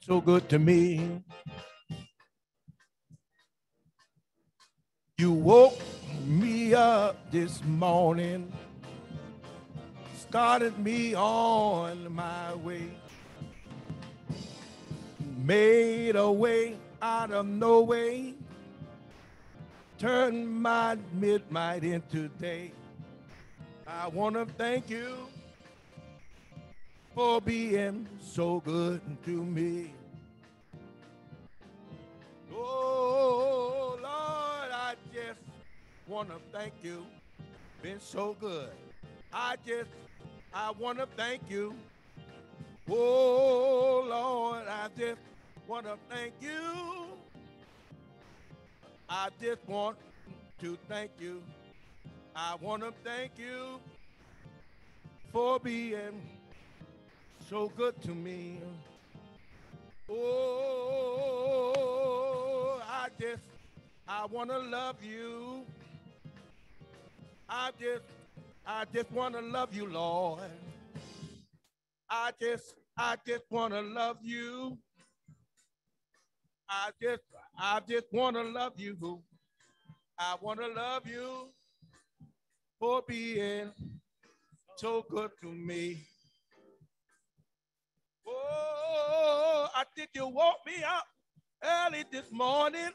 so good to me. You woke me up this morning, started me on my way, made a way out of no way, turned my midnight into day. I want to thank you for being so good to me. Oh, Lord, I just want to thank you. Been so good. I just, I want to thank you. Oh, Lord, I just want to thank you. I just want to thank you. I want to thank you for being so good to me. Oh, I just, I want to love you. I just, I just want to love you, Lord. I just, I just want to love you. I just, I just want to love you. I want to love you for being so good to me. Oh, I think you woke me up early this morning,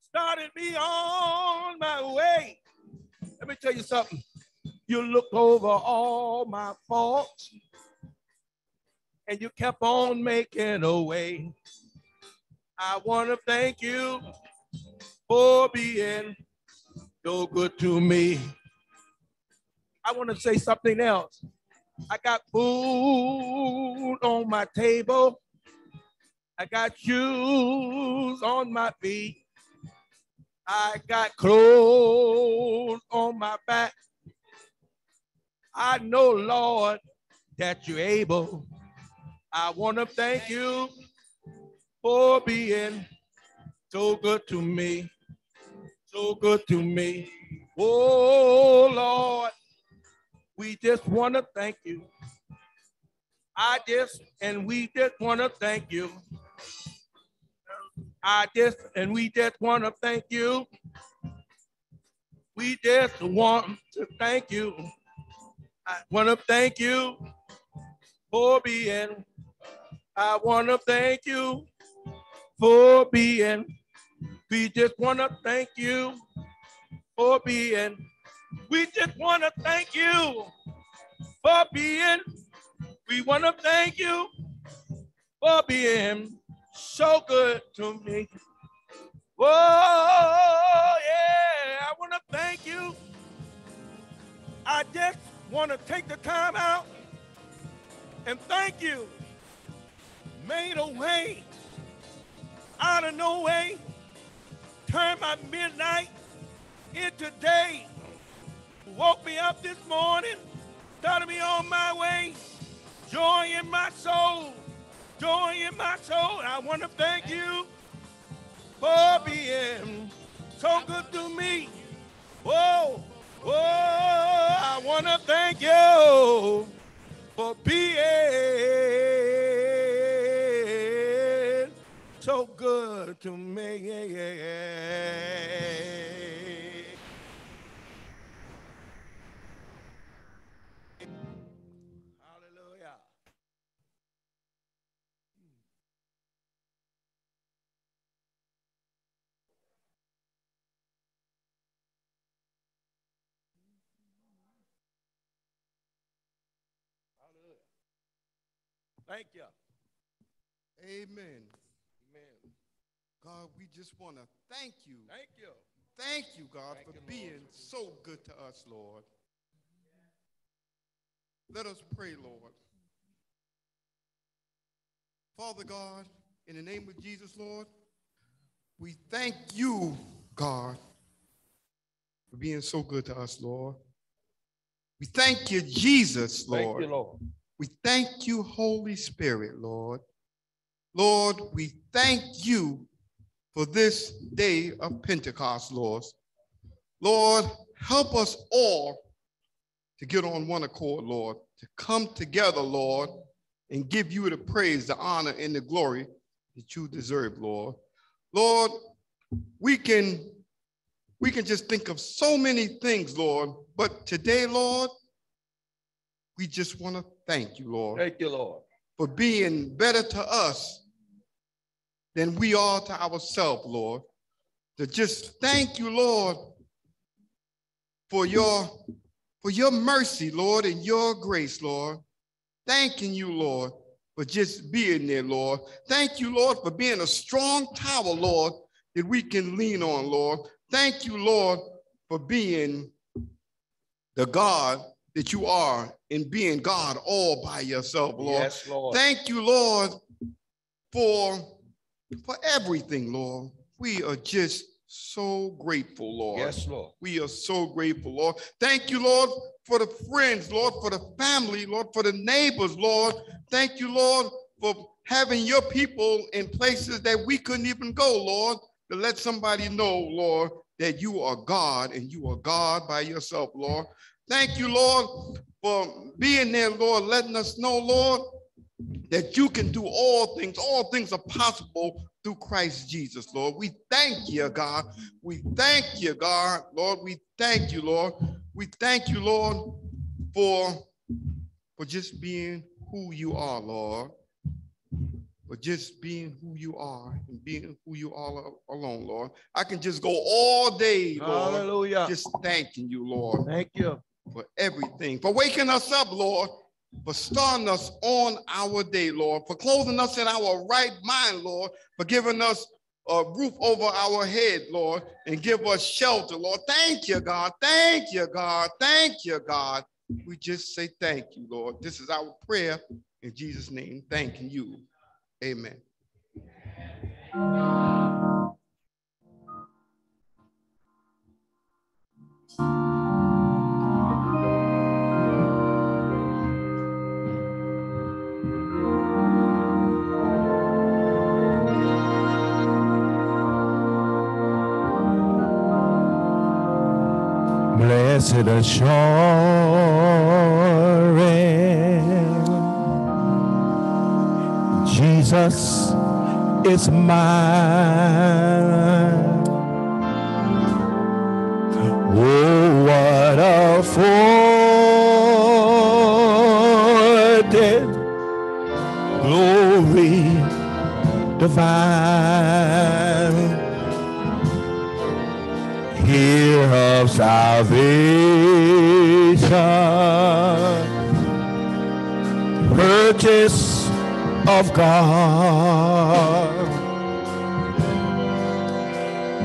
started me on my way. Let me tell you something. You looked over all my faults and you kept on making a way. I want to thank you for being so good to me. I want to say something else. I got food on my table. I got shoes on my feet. I got clothes on my back. I know, Lord, that you're able. I want to thank you for being so good to me, so good to me. Oh, Lord, we just want to thank you. I just, and we just want to thank you. I just, and we just want to thank you. We just want to thank you. I want to thank you for being. I want to thank you for being. We just want to thank you for being. We just want to thank you for being. We want to thank you for being so good to me. Whoa, yeah, I want to thank you. I just want to take the time out and thank you. Made a way out of no way, turned my midnight into day. Woke me up this morning, started me on my way, joy in my soul, joy in my soul. I want to thank you for being so good to me. Whoa, whoa, I want to thank you for being so good to me. Thank you. Amen. Amen. God, we just want to thank you. Thank you. Thank you, God, Thank for you, Lord. being so good to us, Lord. Let us pray, Lord. Father God, in the name of Jesus, Lord, we thank you, God, for being so good to us, Lord. We thank you, Jesus, Lord. Thank you, Lord. We thank you, Holy Spirit, Lord. Lord, we thank you for this day of Pentecost, Lord. Lord, help us all to get on one accord, Lord, to come together, Lord, and give you the praise, the honor, and the glory that you deserve, Lord. Lord, we can we can just think of so many things, Lord, but today, Lord, we just want to thank you, Lord. Thank you, Lord. For being better to us than we are to ourselves, Lord. To just thank you, Lord, for your for your mercy, Lord, and your grace, Lord. Thanking you, Lord, for just being there, Lord. Thank you, Lord, for being a strong tower, Lord, that we can lean on, Lord. Thank you, Lord, for being the God that you are and being God all by yourself, Lord. Yes, Lord. Thank you, Lord, for, for everything, Lord. We are just so grateful, Lord. Yes, Lord. We are so grateful, Lord. Thank you, Lord, for the friends, Lord, for the family, Lord, for the neighbors, Lord. Thank you, Lord, for having your people in places that we couldn't even go, Lord, to let somebody know, Lord, that you are God and you are God by yourself, Lord. Thank you, Lord, for being there, Lord, letting us know, Lord, that you can do all things. All things are possible through Christ Jesus, Lord. We thank you, God. We thank you, God. Lord, we thank you, Lord. We thank you, Lord, for, for just being who you are, Lord. For just being who you are and being who you are alone, Lord. I can just go all day, Lord, Hallelujah. just thanking you, Lord Thank you. For everything, for waking us up, Lord, for starting us on our day, Lord, for clothing us in our right mind, Lord, for giving us a roof over our head, Lord, and give us shelter, Lord. Thank you, God. Thank you, God. Thank you, God. We just say thank you, Lord. This is our prayer in Jesus' name. Thanking you. Amen. Blessed assurance, Jesus is mine. Oh, what a foretaste God,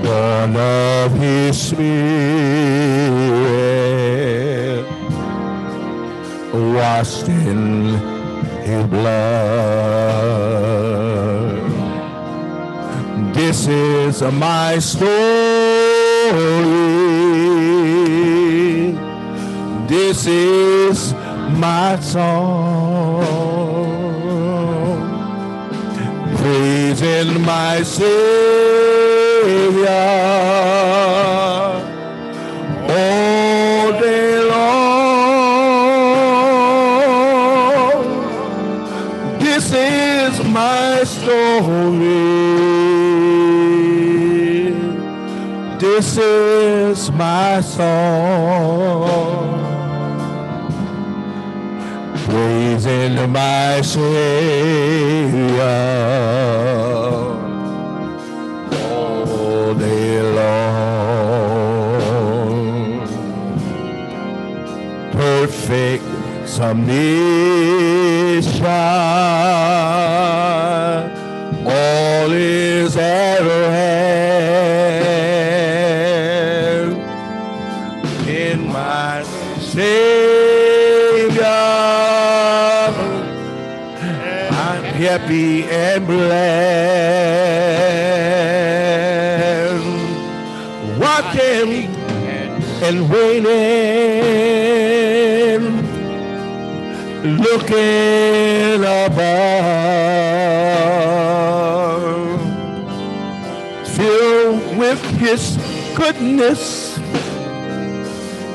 born of His Spirit, washed in His blood. This is my story. This is my song. Praising my Savior oh, all day long. This is my story. This is my song. Praising my Savior submission. All is at hand in my Savior. I'm happy and blessed. Watching and waiting, looking above, filled with His goodness.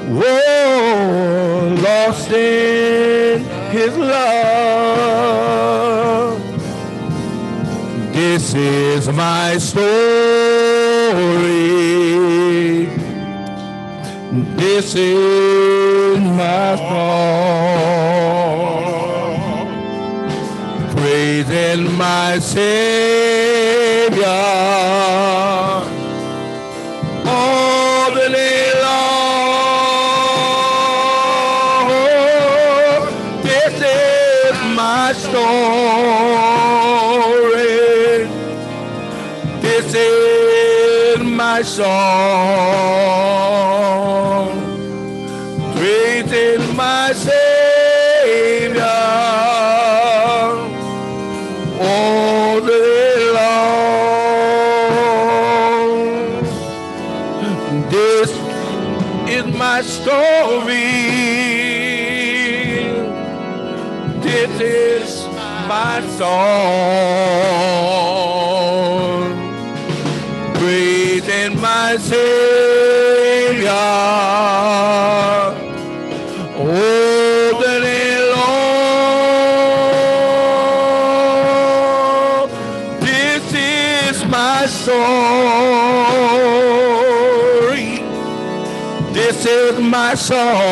Whoa, lost in His love. This is my story. This is my song. My. Song. Praising my Savior. The day long. This is my story. This is my song.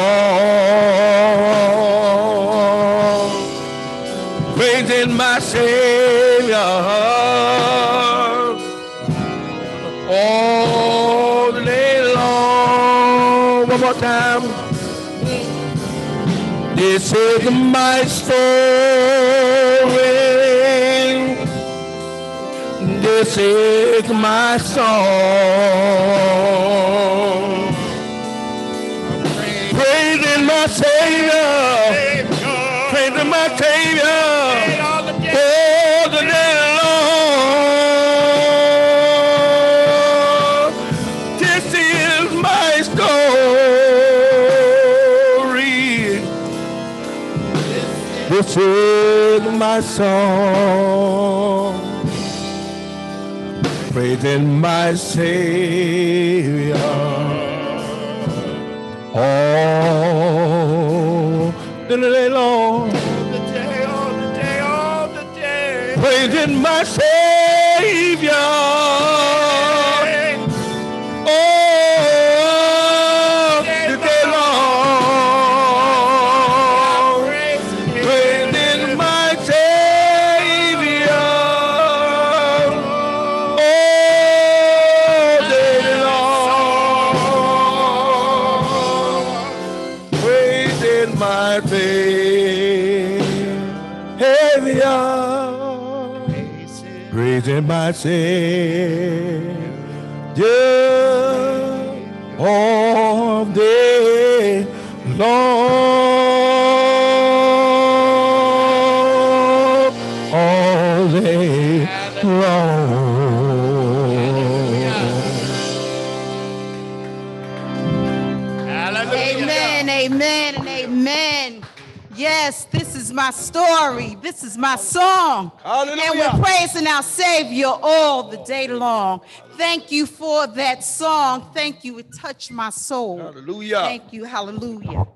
This is my story. This is my song. Praising my Savior. Praising my Savior. Is my song. Praising my Savior. All the day long. Praising my Savior. Savior all day long, all day long. Amen, amen, and amen. Yes, this is my story. This is my song. And we're praising our Savior all the day long. Thank you for that song. Thank you. It touched my soul. Hallelujah. Thank you. Hallelujah.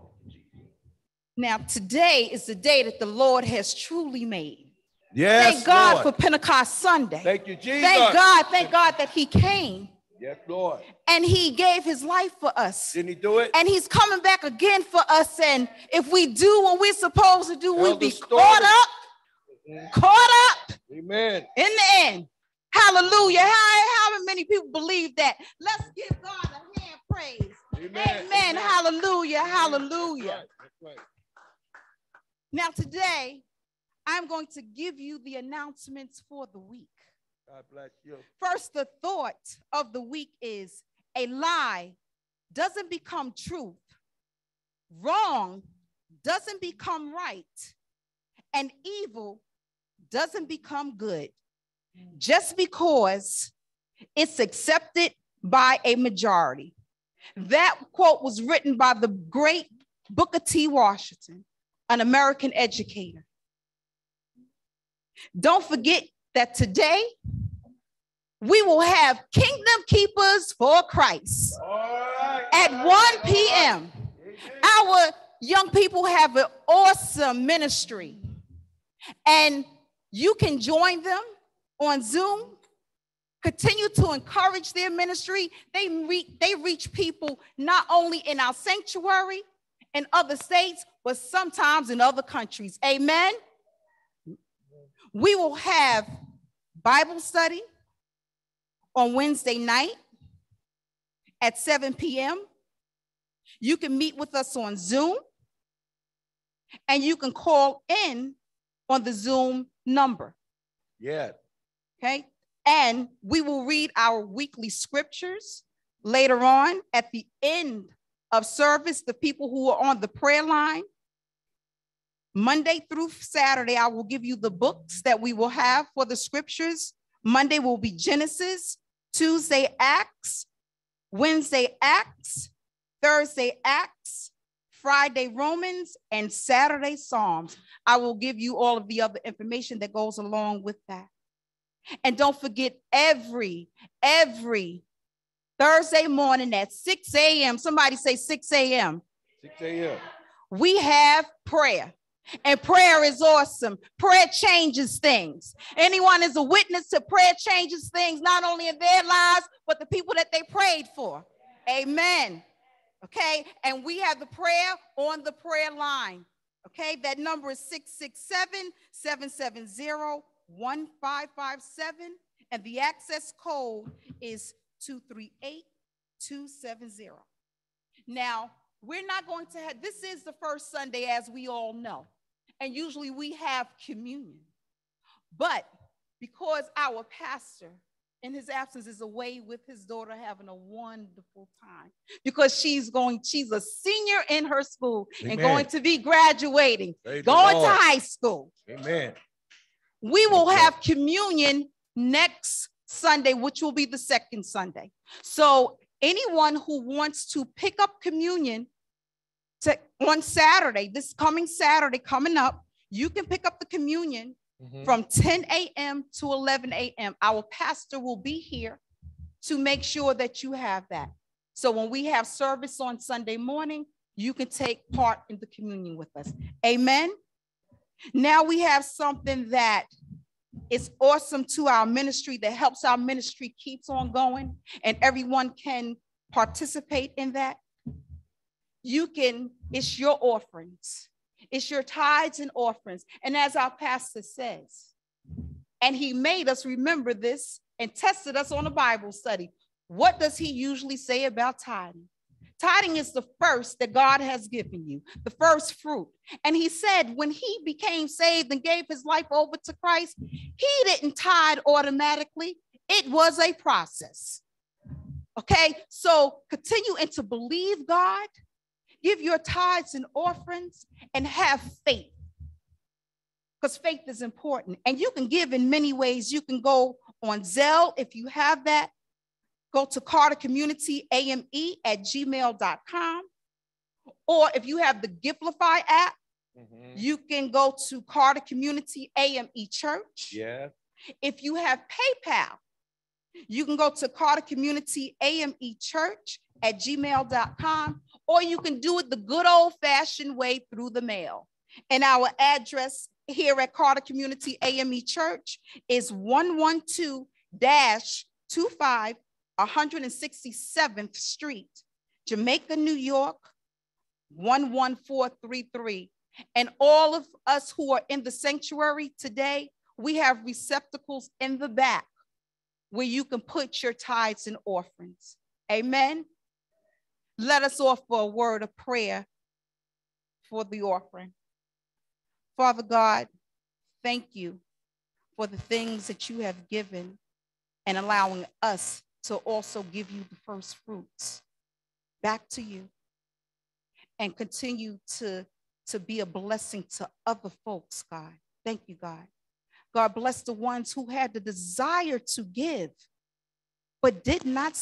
Now, today is the day that the Lord has truly made. Yes, Thank God Lord. for Pentecost Sunday. Thank you, Jesus. Thank God. Thank God that He came Yes, Lord. and He gave His life for us. Didn't he do it? and he's coming back again for us. And if we do what we're supposed to do, we'll be Story. caught up, caught up Amen. in the end. Hallelujah. How, how many people believe that? Let's give God a hand praise. Amen. Amen. Hallelujah. Hallelujah. That's right. Now, today, I'm going to give you the announcements for the week. God bless you. First, the thought of the week is a lie doesn't become truth, wrong doesn't become right, and evil doesn't become good just because it's accepted by a majority. That quote was written by the great Booker T. Washington, an American educator. Don't forget that today we will have Kingdom Keepers for Christ right. at 1 p.m. Our young people have an awesome ministry, and you can join them on Zoom. Continue to encourage their ministry. They, re- they reach people not only in our sanctuary, in other states, but sometimes in other countries. Amen. We will have Bible study on Wednesday night at 7 p.m. You can meet with us on Zoom and you can call in on the Zoom number. Yeah. Okay. And we will read our weekly scriptures later on at the end of service. The people who are on the prayer line, Monday through Saturday, I will give you the books that we will have for the scriptures. Monday will be Genesis, Tuesday, Acts, Wednesday, Acts, Thursday, Acts, Friday, Romans, and Saturday, Psalms. I will give you all of the other information that goes along with that. And don't forget every, every Thursday morning at 6 a.m. Somebody say 6 a.m. 6 a.m. We have prayer. And prayer is awesome. Prayer changes things. Anyone is a witness to prayer changes things, not only in their lives, but the people that they prayed for. Amen. Okay. And we have the prayer on the prayer line. Okay. That number is 667 770 1557. And the access code is 238 270. Now, we're not going to have, this is the first Sunday, as we all know. And usually we have communion. But because our pastor, in his absence, is away with his daughter having a wonderful time because she's going, she's a senior in her school and going to be graduating, Praise going to high school. Amen. We will have communion next Sunday, which will be the second Sunday. So anyone who wants to pick up communion to, on Saturday, this coming Saturday coming up, you can pick up the communion Mhm. from 10 a.m. to 11 a.m. Our pastor will be here to make sure that you have that. So when we have service on Sunday morning, you can take part in the communion with us. Amen. Now we have something that is awesome to our ministry that helps our ministry keeps on going and everyone can participate in that. You can, it's your offerings. It's your tithes and offerings. And as our pastor says, and he made us remember this and tested us on a Bible study. What does he usually say about tithing? Tithing is the first that God has given you, the first fruit. And he said when he became saved and gave his life over to Christ, he didn't tithe automatically, it was a process. Okay, so continue and to believe God, give your tithes and offerings, and have faith. Because faith is important. And you can give in many ways. You can go on Zelle if you have that. Go to Carter Community AME at gmail.com. Or if you have the Givelify app, Mhm. you can go to Carter Community AME Church. Yeah. If you have PayPal, you can go to Carter Community AME Church at gmail.com, or you can do it the good old fashioned way through the mail. And our address here at Carter Community AME Church is 112 25 167th Street, Jamaica, New York, 11433. And all of us who are in the sanctuary today, we have receptacles in the back where you can put your tithes and offerings. Amen. Let us offer a word of prayer for the offering. Father God, thank you for the things that you have given and allowing us to also give you the first fruits back to you and continue to, to be a blessing to other folks, God. Thank you, God. God bless the ones who had the desire to give, but did not,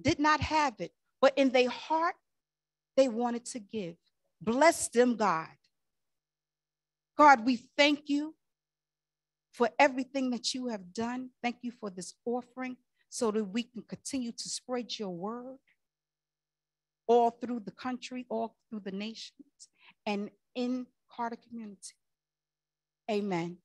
did not have it, but in their heart, they wanted to give. Bless them, God. God, we thank you for everything that you have done. Thank you for this offering so that we can continue to spread your word all through the country, all through the nations, and in Carter community. Amen.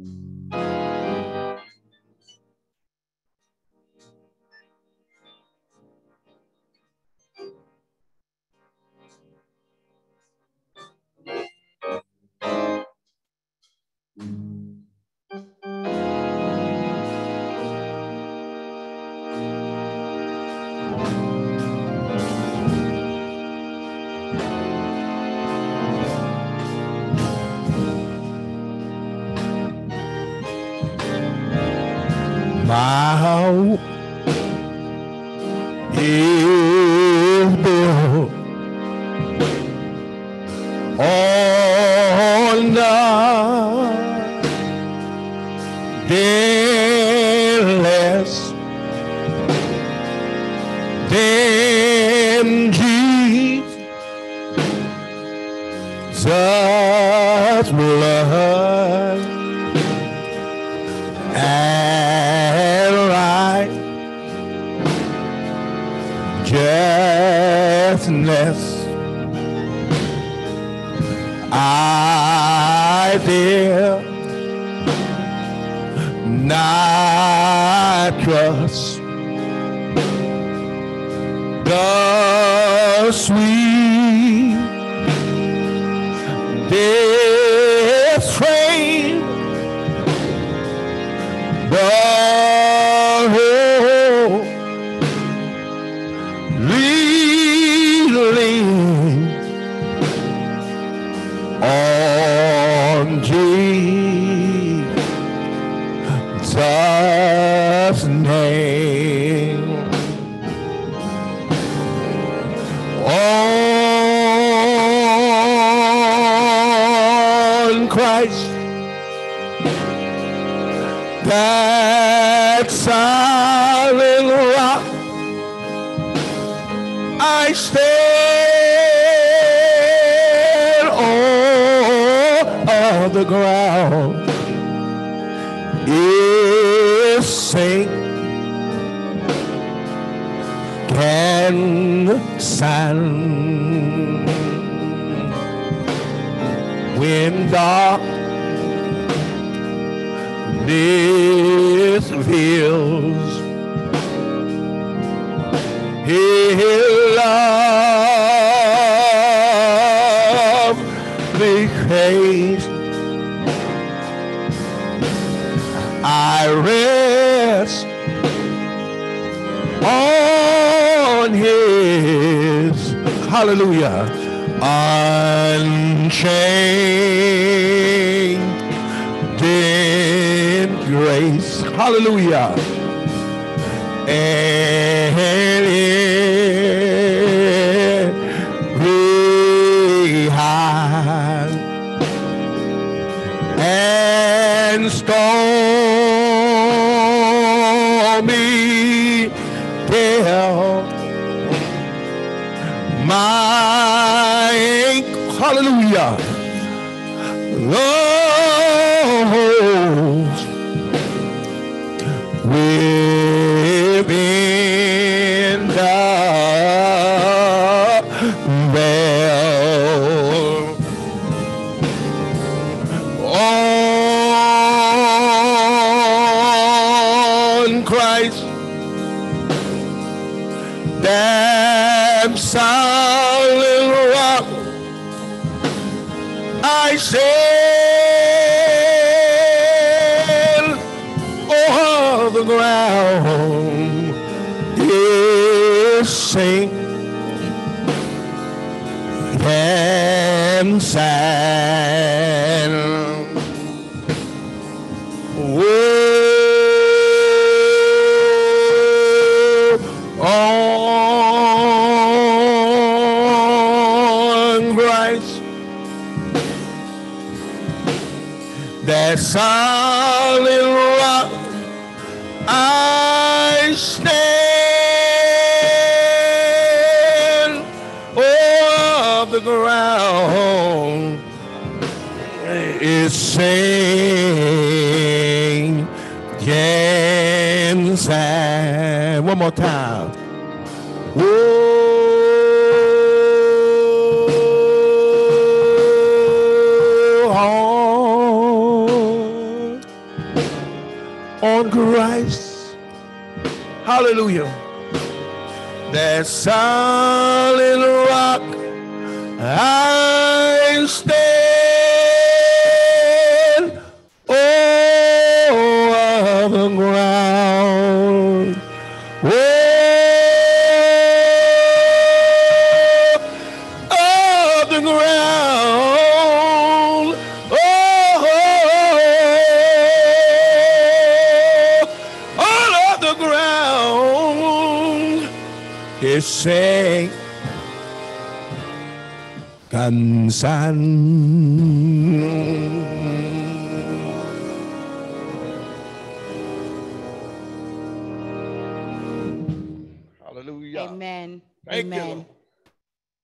Música How. this feels. He love me great. I rest on His Hallelujah unchained. Hallelujah. Hallelujah. more time. Whoa, on, on Christ. Hallelujah. That solid rock I stand. Hallelujah. Amen. Thank Amen. Lord.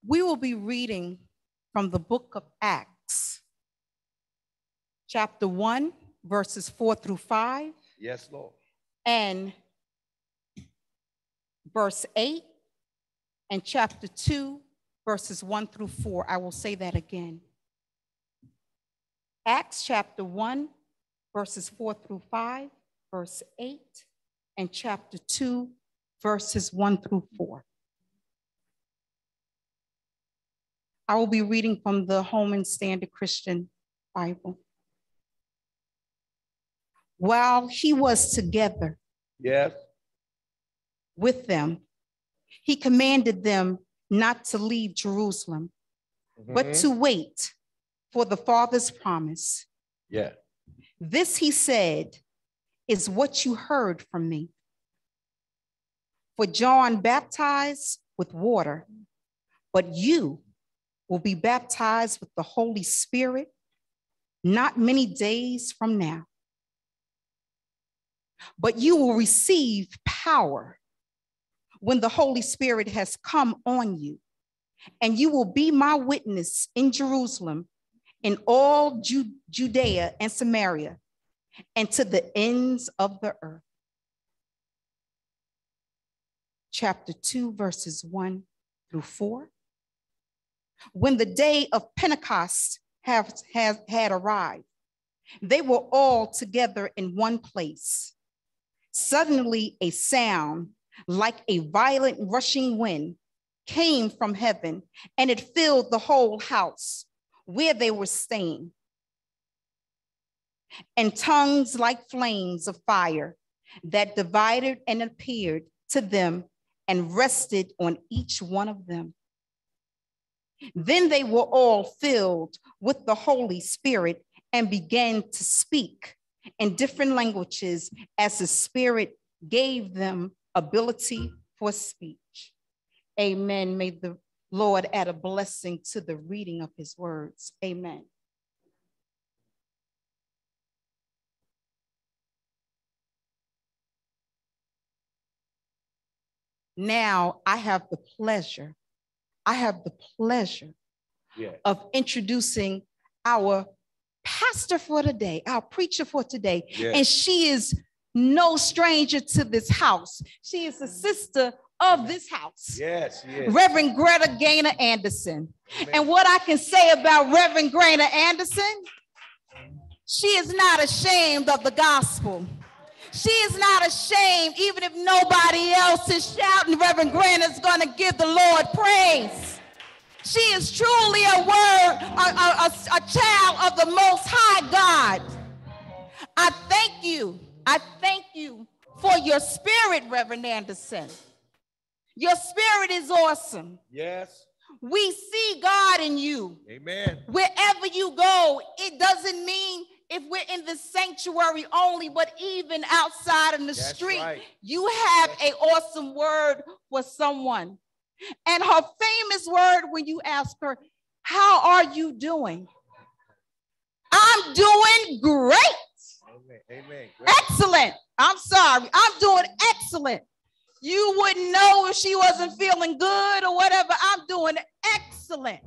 We will be reading from the book of Acts, chapter 1, verses 4 through 5, Yes, Lord. and verse 8, and chapter 2, verses 1 through 4. I will say that again. Acts chapter 1, verses 4 through 5, verse 8, and chapter 2, verses 1 through 4. I will be reading from the Holman Standard Christian Bible. While he was together Yes. with them, he commanded them not to leave Jerusalem, but Mhm. to wait for the Father's promise. yeah. This, he said, is what you heard from me. For John baptized with water, but you will be baptized with the Holy Spirit not many days from now. But you will receive power when the Holy Spirit has come on you, and you will be my witness in Jerusalem, in all Ju- Judea and Samaria, and to the ends of the earth. Chapter 2, verses 1 through 4. When the day of Pentecost have, has, had arrived, they were all together in one place. Suddenly, a sound like a violent rushing wind came from heaven, and it filled the whole house where they were staying. And tongues like flames of fire that divided and appeared to them and rested on each one of them. Then they were all filled with the Holy Spirit and began to speak in different languages as the Spirit gave them ability for speech. Amen. May the Lord add a blessing to the reading of his words. Amen. Now I have the pleasure, I have the pleasure Yeah. of introducing our pastor for today, our preacher for today. Yeah. And she is no stranger to this house. She is the sister of this house. Yes, yes. Reverend Greta Gainer Anderson. And what I can say about Reverend Greta Anderson, she is not ashamed of the gospel. She is not ashamed, even if nobody else is shouting, Reverend Grant is going to give the Lord praise. She is truly a word, a, a- a- a child of the Most High God. I thank you. I thank you for your spirit, Reverend Anderson. Your spirit is awesome. Yes. We see God in you. Amen. Wherever you go, it doesn't mean if we're in the sanctuary only, but even outside in the That's street, right. you have a awesome word for someone. And her famous word when you ask her, How are you doing? I'm doing great. Amen. Amen. Excellent. I'm sorry. I'm doing excellent. You wouldn't know if she wasn't feeling good or whatever. I'm doing excellent.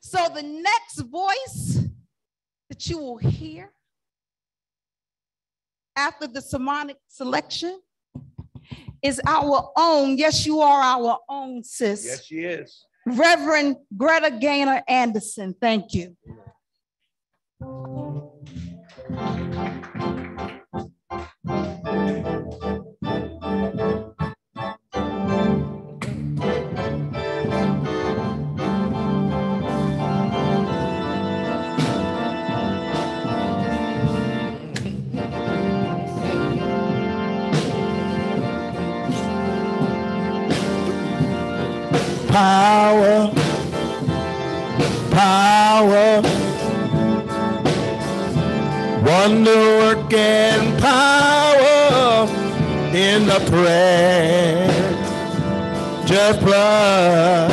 So the next voice that you will hear after the sermonic selection is our own. Yes, you are our own sis. Yes, she is. Reverend Greta Gainer Anderson. Thank you. Power, power, wonder working power in the just blood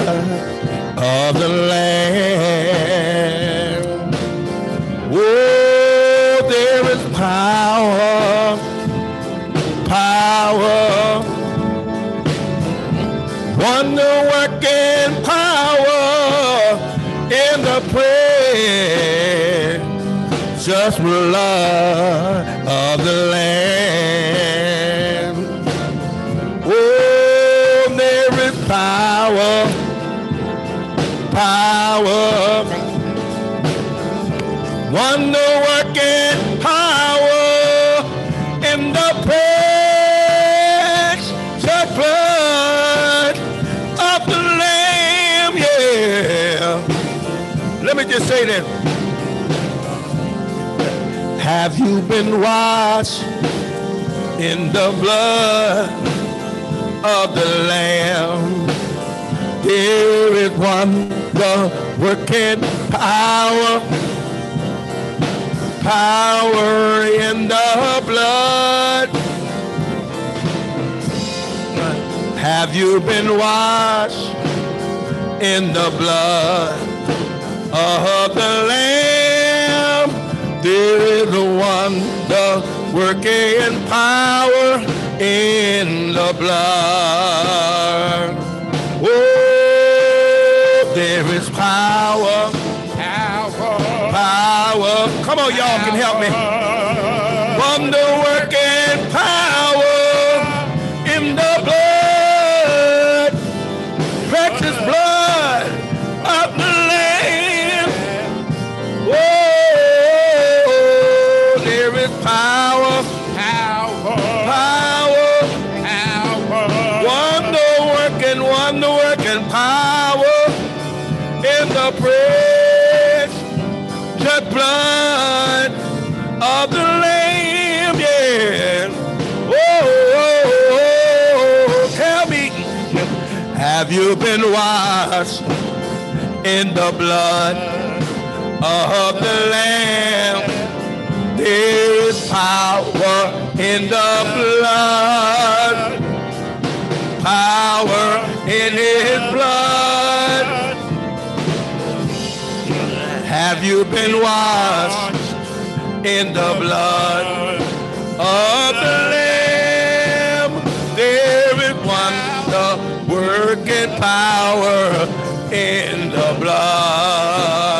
of the Lamb. Just blood of Have you been washed in the blood of the Lamb? There is wonder working power power in the blood. Have you been washed in the blood of the Lamb? There is a wonder working power in the blood. Oh, there is power power. Come on, y'all can help me. Of the Lamb, yeah. Oh, oh, oh, tell me, have you been washed in the blood of the Lamb? There is power in the blood, power in His blood. Have you been washed in the blood of the Lamb? There is wonder working power in the blood.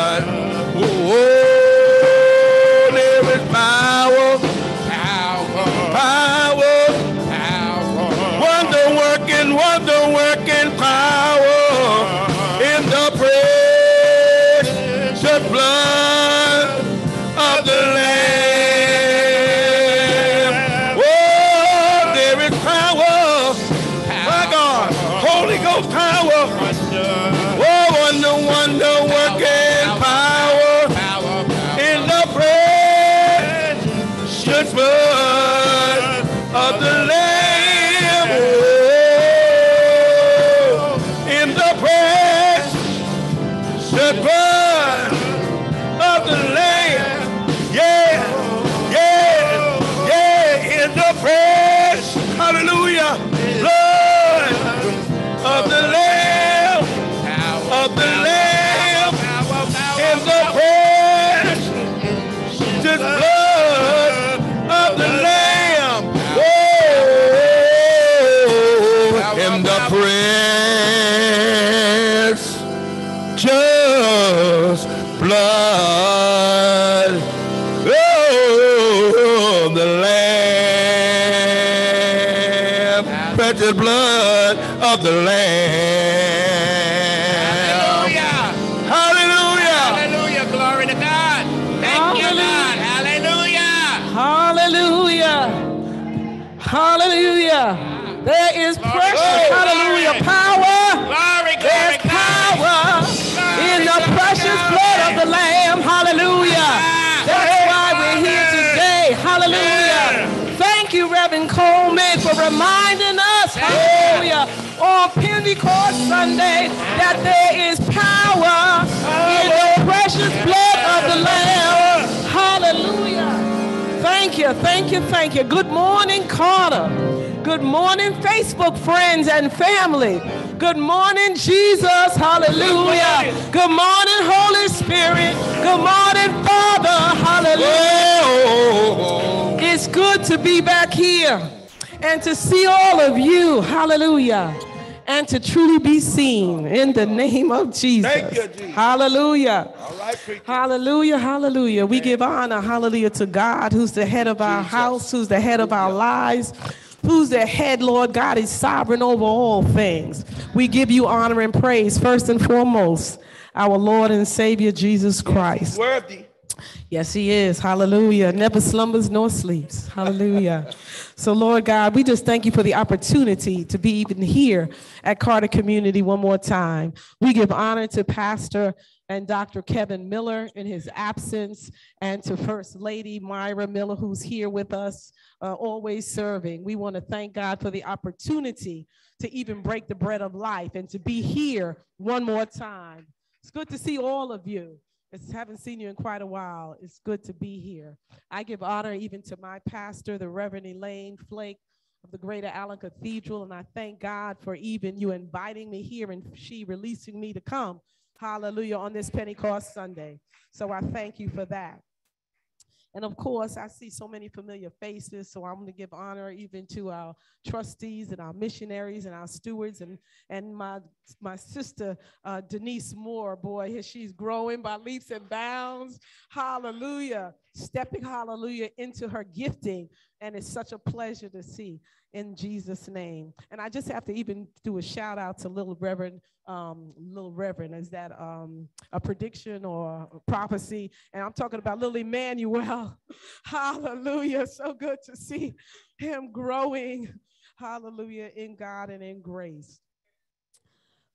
Reverend Coleman, for reminding us hallelujah, on Pentecost Sunday that there is power in the precious blood of the Lamb. Hallelujah. Thank you, thank you, thank you. Good morning, Carter. Good morning, Facebook friends and family. Good morning, Jesus. Hallelujah. Good morning, Holy Spirit. Good morning, Father. Hallelujah. It's good to be back here and to see all of you. Hallelujah. And to truly be seen in the name of Jesus. Thank you, Jesus. Hallelujah. All right, preacher. Hallelujah, hallelujah. We give honor, hallelujah, to God, who's the head of our house, who's the head of our lives, who's the head, Lord God, is sovereign over all things. We give you honor and praise, first and foremost, our Lord and Savior, Jesus Christ. Worthy. Yes, he is. Hallelujah. Never slumbers nor sleeps. Hallelujah. so, Lord God, we just thank you for the opportunity to be even here at Carter Community one more time. We give honor to Pastor and Dr. Kevin Miller in his absence, and to First Lady Myra Miller, who's here with us, uh, always serving. We want to thank God for the opportunity to even break the bread of life and to be here one more time. It's good to see all of you. It's, haven't seen you in quite a while. It's good to be here. I give honor even to my pastor, the Reverend Elaine Flake of the Greater Allen Cathedral, and I thank God for even you inviting me here and she releasing me to come. Hallelujah on this Pentecost Sunday. So I thank you for that. And of course, I see so many familiar faces, so I'm going to give honor even to our trustees and our missionaries and our stewards and, and my, my sister, uh, Denise Moore. Boy, she's growing by leaps and bounds. Hallelujah. Stepping, hallelujah, into her gifting. And it's such a pleasure to see in Jesus' name. And I just have to even do a shout out to little Reverend, um, little Reverend. Is that um, a prediction or a prophecy? And I'm talking about little Emmanuel. Hallelujah. So good to see him growing. Hallelujah in God and in grace.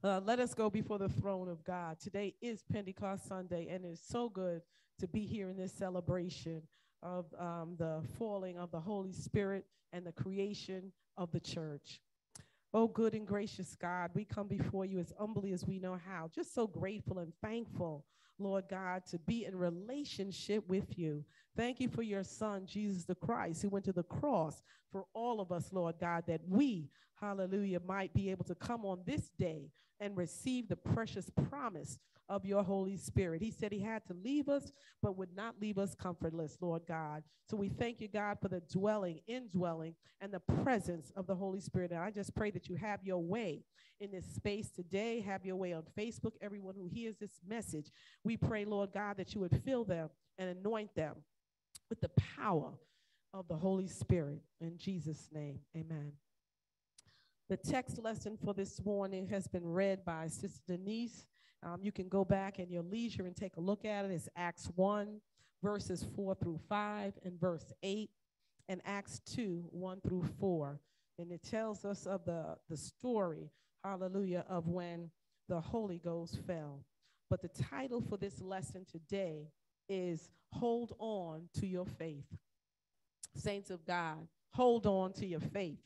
Uh, let us go before the throne of God. Today is Pentecost Sunday, and it's so good to be here in this celebration of um, the falling of the Holy Spirit and the creation of the church. Oh, good and gracious God, we come before you as humbly as we know how, just so grateful and thankful, Lord God, to be in relationship with you. Thank you for your Son, Jesus the Christ, who went to the cross for all of us, Lord God, that we, hallelujah, might be able to come on this day and receive the precious promise of your Holy Spirit. He said he had to leave us, but would not leave us comfortless, Lord God. So we thank you, God, for the dwelling, indwelling, and the presence of the Holy Spirit. And I just pray that you have your way in this space today. Have your way on Facebook. Everyone who hears this message, we pray, Lord God, that you would fill them and anoint them with the power of the Holy Spirit. In Jesus' name, amen. The text lesson for this morning has been read by Sister Denise. Um, you can go back in your leisure and take a look at it. It's Acts 1, verses 4 through 5, and verse 8, and Acts 2, 1 through 4. And it tells us of the, the story, hallelujah, of when the Holy Ghost fell. But the title for this lesson today is Hold On to Your Faith. Saints of God, hold on to your faith.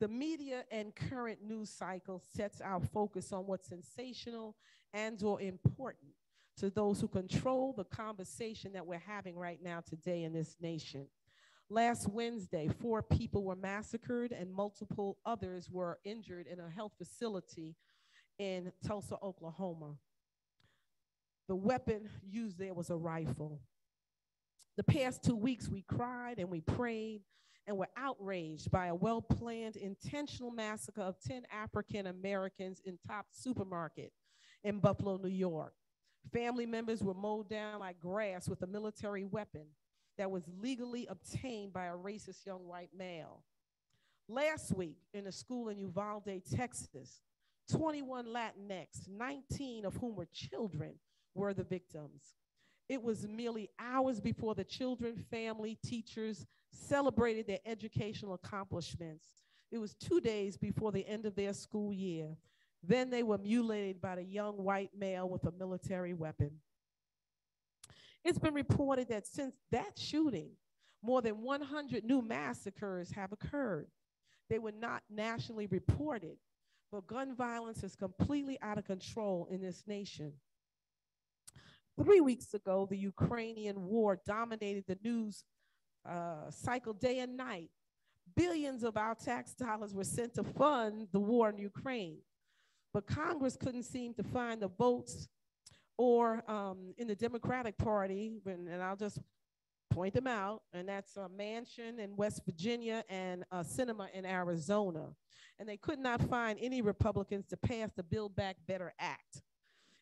The media and current news cycle sets our focus on what's sensational and or important to those who control the conversation that we're having right now today in this nation. Last Wednesday, four people were massacred and multiple others were injured in a health facility in Tulsa, Oklahoma. The weapon used there was a rifle. The past two weeks, we cried and we prayed and were outraged by a well planned, intentional massacre of 10 African Americans in Top Supermarket in Buffalo, New York. Family members were mowed down like grass with a military weapon that was legally obtained by a racist young white male. Last week, in a school in Uvalde, Texas, 21 Latinx, 19 of whom were children, were the victims. It was merely hours before the children, family, teachers celebrated their educational accomplishments. It was two days before the end of their school year. Then they were mutilated by the young white male with a military weapon. It's been reported that since that shooting, more than 100 new massacres have occurred. They were not nationally reported, but gun violence is completely out of control in this nation. Three weeks ago, the Ukrainian war dominated the news uh, cycle day and night. Billions of our tax dollars were sent to fund the war in Ukraine, but Congress couldn't seem to find the votes or um, in the Democratic Party, and, and, I'll just point them out, and that's a Manchin in West Virginia and a Sinema in Arizona. And they could not find any Republicans to pass the Build Back Better Act.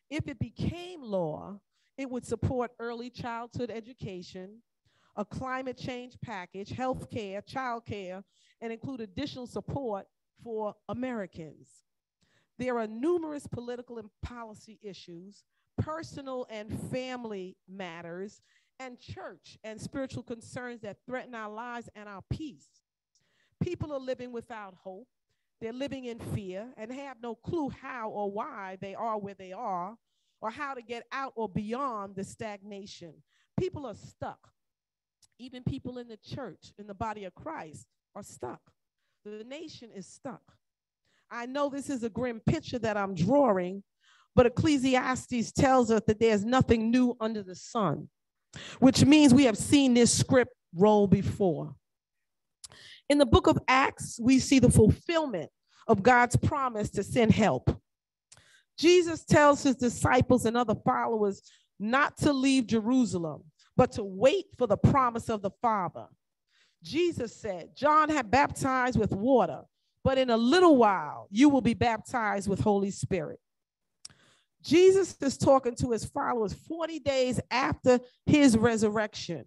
If it became law, it would support early childhood education, a climate change package, health care, child care, and include additional support for Americans. There are numerous political and policy issues, personal and family matters, and church and spiritual concerns that threaten our lives and our peace. People are living without hope. They're living in fear and have no clue how or why they are where they are or how to get out or beyond the stagnation. People are stuck. Even people in the church, in the body of Christ, are stuck. The nation is stuck. I know this is a grim picture that I'm drawing, but Ecclesiastes tells us that there's nothing new under the sun, which means we have seen this script roll before. In the book of Acts, we see the fulfillment of God's promise to send help. Jesus tells his disciples and other followers not to leave Jerusalem, but to wait for the promise of the Father. Jesus said, John had baptized with water, but in a little while you will be baptized with Holy Spirit. Jesus is talking to his followers 40 days after his resurrection.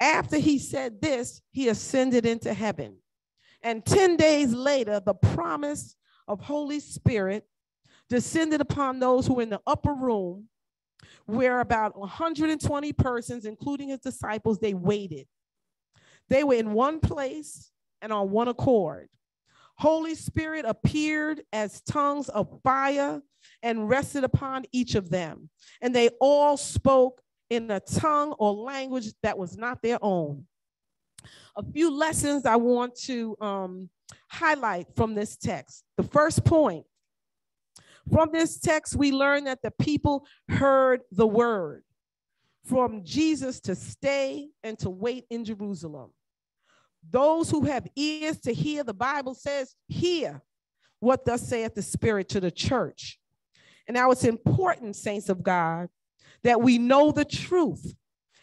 After he said this, he ascended into heaven. And 10 days later, the promise of Holy Spirit descended upon those who were in the upper room, where about 120 persons, including his disciples, they waited. They were in one place and on one accord. Holy Spirit appeared as tongues of fire and rested upon each of them. And they all spoke in a tongue or language that was not their own. A few lessons I want to um, highlight from this text. The first point from this text, we learn that the people heard the word from Jesus to stay and to wait in Jerusalem. Those who have ears to hear, the Bible says, hear what thus saith the Spirit to the church. And now it's important, saints of God, that we know the truth,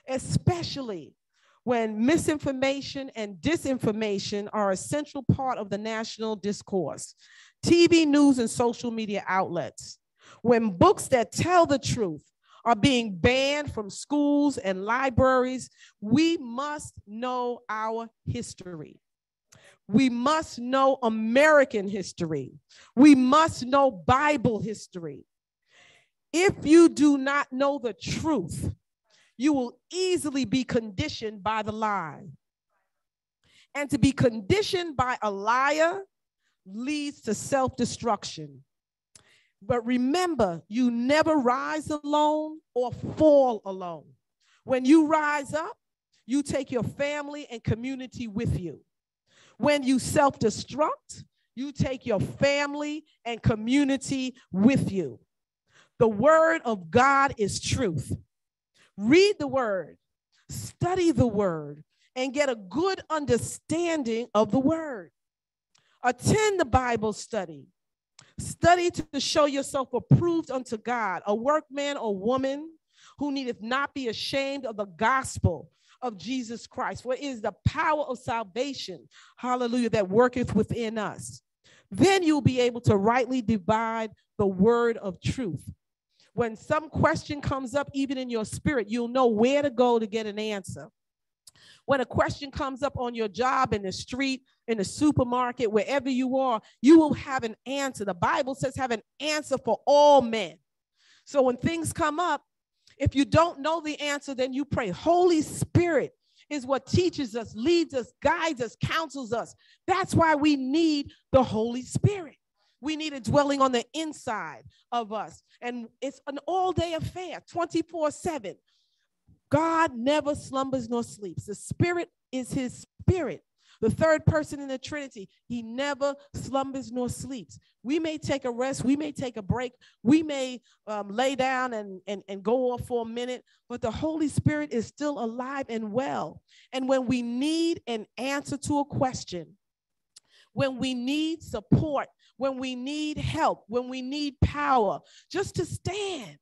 especially when misinformation and disinformation are a central part of the national discourse. TV news and social media outlets. When books that tell the truth are being banned from schools and libraries, we must know our history. We must know American history. We must know Bible history. If you do not know the truth, you will easily be conditioned by the lie. And to be conditioned by a liar leads to self destruction. But remember, you never rise alone or fall alone. When you rise up, you take your family and community with you. When you self destruct, you take your family and community with you. The word of God is truth. Read the word, study the word, and get a good understanding of the word. Attend the Bible study. Study to show yourself approved unto God, a workman or woman who needeth not be ashamed of the gospel of Jesus Christ, for it is the power of salvation, hallelujah, that worketh within us. Then you'll be able to rightly divide the word of truth. When some question comes up, even in your spirit, you'll know where to go to get an answer. When a question comes up on your job, in the street, in the supermarket, wherever you are, you will have an answer. The Bible says have an answer for all men. So when things come up, if you don't know the answer, then you pray. Holy Spirit is what teaches us, leads us, guides us, counsels us. That's why we need the Holy Spirit. We need a dwelling on the inside of us. And it's an all day affair, 24 7. God never slumbers nor sleeps. The spirit is his spirit. the third person in the Trinity. He never slumbers nor sleeps. We may take a rest, we may take a break, we may um, lay down and, and, and go off for a minute, but the Holy Spirit is still alive and well. And when we need an answer to a question, when we need support, when we need help, when we need power, just to stand.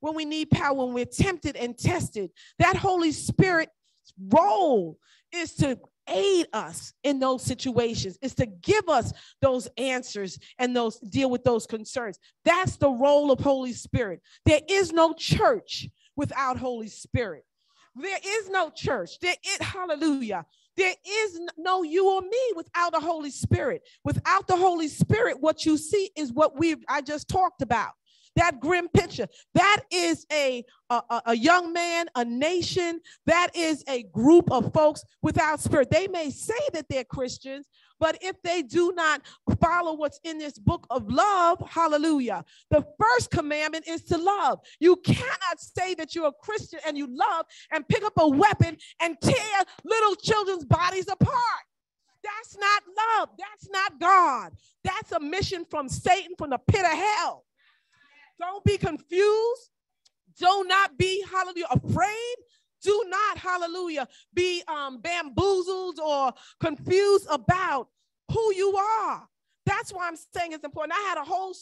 When we need power, when we're tempted and tested, that Holy Spirit role is to aid us in those situations is to give us those answers and those deal with those concerns. That's the role of holy spirit. There is no church without holy spirit. There is no church. There is hallelujah there is no you or me without the holy spirit without the holy spirit what you see is what we i just talked about that grim picture. That is a, a, a young man, a nation. That is a group of folks without spirit. They may say that they're Christians, but if they do not follow what's in this book of love, hallelujah, the first commandment is to love. You cannot say that you're a Christian and you love and pick up a weapon and tear little children's bodies apart. That's not love. That's not God. That's a mission from Satan from the pit of hell. Don't be confused. Do not be, hallelujah, afraid. Do not, hallelujah, be um, bamboozled or confused about who you are. That's why I'm saying it's important. I had a whole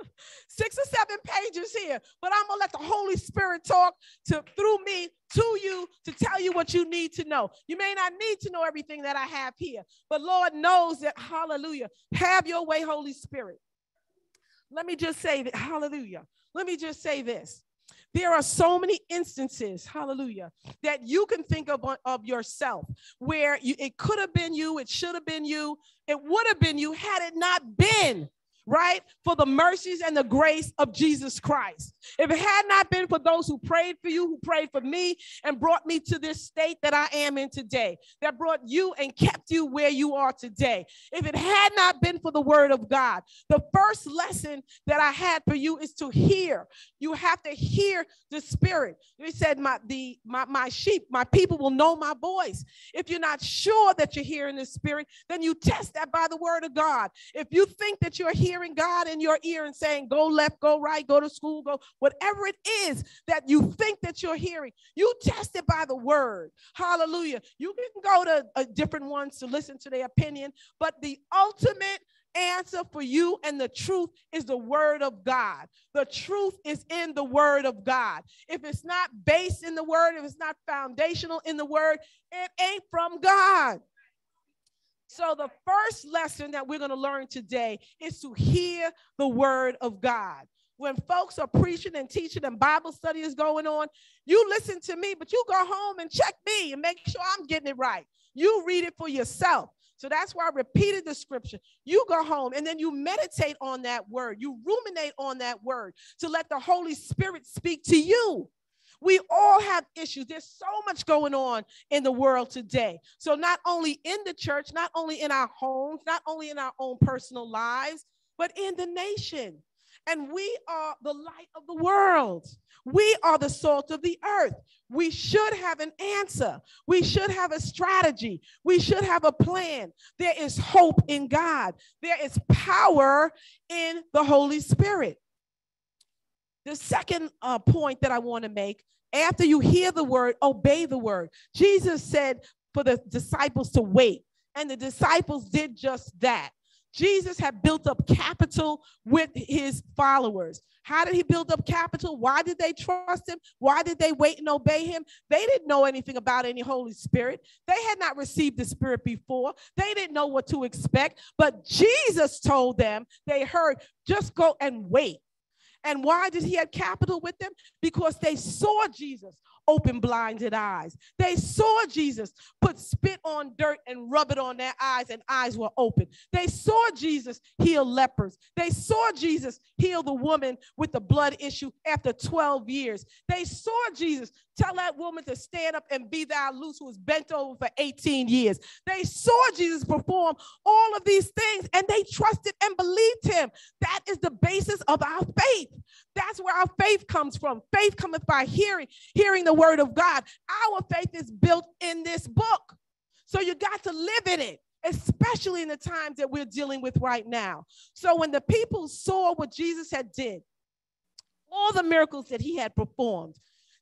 six or seven pages here, but I'm gonna let the Holy Spirit talk to through me to you to tell you what you need to know. You may not need to know everything that I have here, but Lord knows that. Hallelujah. Have your way, Holy Spirit. Let me just say that, hallelujah. Let me just say this. There are so many instances, hallelujah, that you can think of, uh, of yourself where you, it could have been you, it should have been you, it would have been you had it not been right? For the mercies and the grace of Jesus Christ. If it had not been for those who prayed for you, who prayed for me, and brought me to this state that I am in today, that brought you and kept you where you are today. If it had not been for the word of God, the first lesson that I had for you is to hear. You have to hear the spirit. He said, My the my, my sheep, my people will know my voice. If you're not sure that you're hearing the spirit, then you test that by the word of God. If you think that you're hearing hearing God in your ear and saying, go left, go right, go to school, go, whatever it is that you think that you're hearing, you test it by the word. Hallelujah. You can go to a different ones to listen to their opinion, but the ultimate answer for you and the truth is the word of God. The truth is in the word of God. If it's not based in the word, if it's not foundational in the word, it ain't from God. So, the first lesson that we're going to learn today is to hear the word of God. When folks are preaching and teaching and Bible study is going on, you listen to me, but you go home and check me and make sure I'm getting it right. You read it for yourself. So that's why I repeated the scripture. You go home and then you meditate on that word. You ruminate on that word to let the Holy Spirit speak to you. We all have issues. There's so much going on in the world today. So, not only in the church, not only in our homes, not only in our own personal lives, but in the nation. And we are the light of the world. We are the salt of the earth. We should have an answer. We should have a strategy. We should have a plan. There is hope in God, there is power in the Holy Spirit. The second uh, point that I want to make after you hear the word, obey the word. Jesus said for the disciples to wait, and the disciples did just that. Jesus had built up capital with his followers. How did he build up capital? Why did they trust him? Why did they wait and obey him? They didn't know anything about any Holy Spirit. They had not received the Spirit before. They didn't know what to expect. But Jesus told them, they heard, just go and wait. And why did he have capital with them? Because they saw Jesus open blinded eyes. They saw Jesus put spit on dirt and rub it on their eyes, and eyes were open. They saw Jesus heal lepers. They saw Jesus heal the woman with the blood issue after 12 years. They saw Jesus tell that woman to stand up and be thou loose, who was bent over for 18 years. They saw Jesus perform all of these things and they trusted and believed him. That is the basis of our faith. That's where our faith comes from. Faith cometh by hearing, hearing word of God. Our faith is built in this book. So you got to live in it, especially in the times that we're dealing with right now. So when the people saw what Jesus had did, all the miracles that he had performed,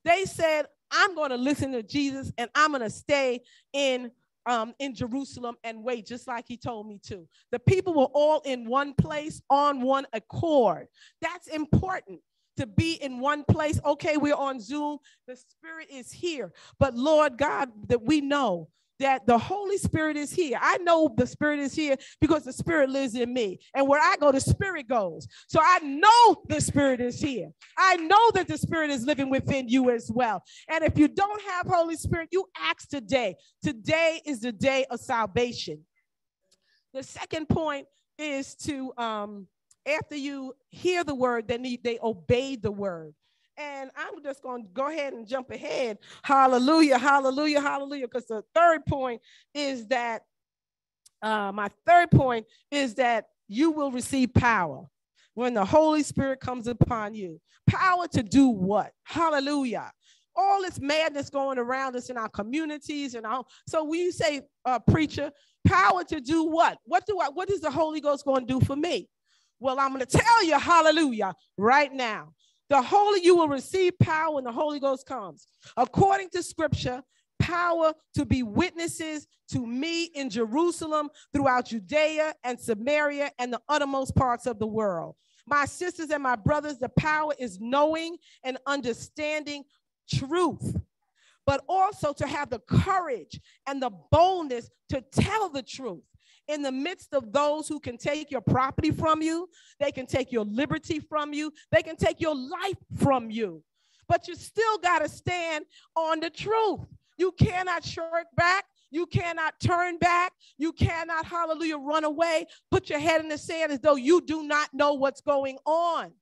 they said, I'm going to listen to Jesus and I'm going to stay in um, in Jerusalem and wait, just like he told me to. The people were all in one place on one accord. That's important to be in one place. Okay, we're on Zoom. The Spirit is here. But Lord God, that we know that the Holy Spirit is here. I know the Spirit is here because the Spirit lives in me. And where I go, the Spirit goes. So I know the Spirit is here. I know that the Spirit is living within you as well. And if you don't have Holy Spirit, you ask today. Today is the day of salvation. The second point is to, um, after you hear the word, they, they obey the word. And I'm just going to go ahead and jump ahead. Hallelujah, hallelujah, hallelujah. Because the third point is that, uh, my third point is that you will receive power when the Holy Spirit comes upon you. Power to do what? Hallelujah. All this madness going around us in our communities and all. So you say, uh, preacher, power to do what? What do I, what is the Holy Ghost going to do for me? Well, I'm going to tell you, hallelujah, right now. The Holy, you will receive power when the Holy Ghost comes. According to scripture, power to be witnesses to me in Jerusalem, throughout Judea and Samaria, and the uttermost parts of the world. My sisters and my brothers, the power is knowing and understanding truth, but also to have the courage and the boldness to tell the truth in the midst of those who can take your property from you, they can take your liberty from you, they can take your life from you. But you still got to stand on the truth. You cannot shirk back. You cannot turn back. You cannot, hallelujah, run away, put your head in the sand as though you do not know what's going on.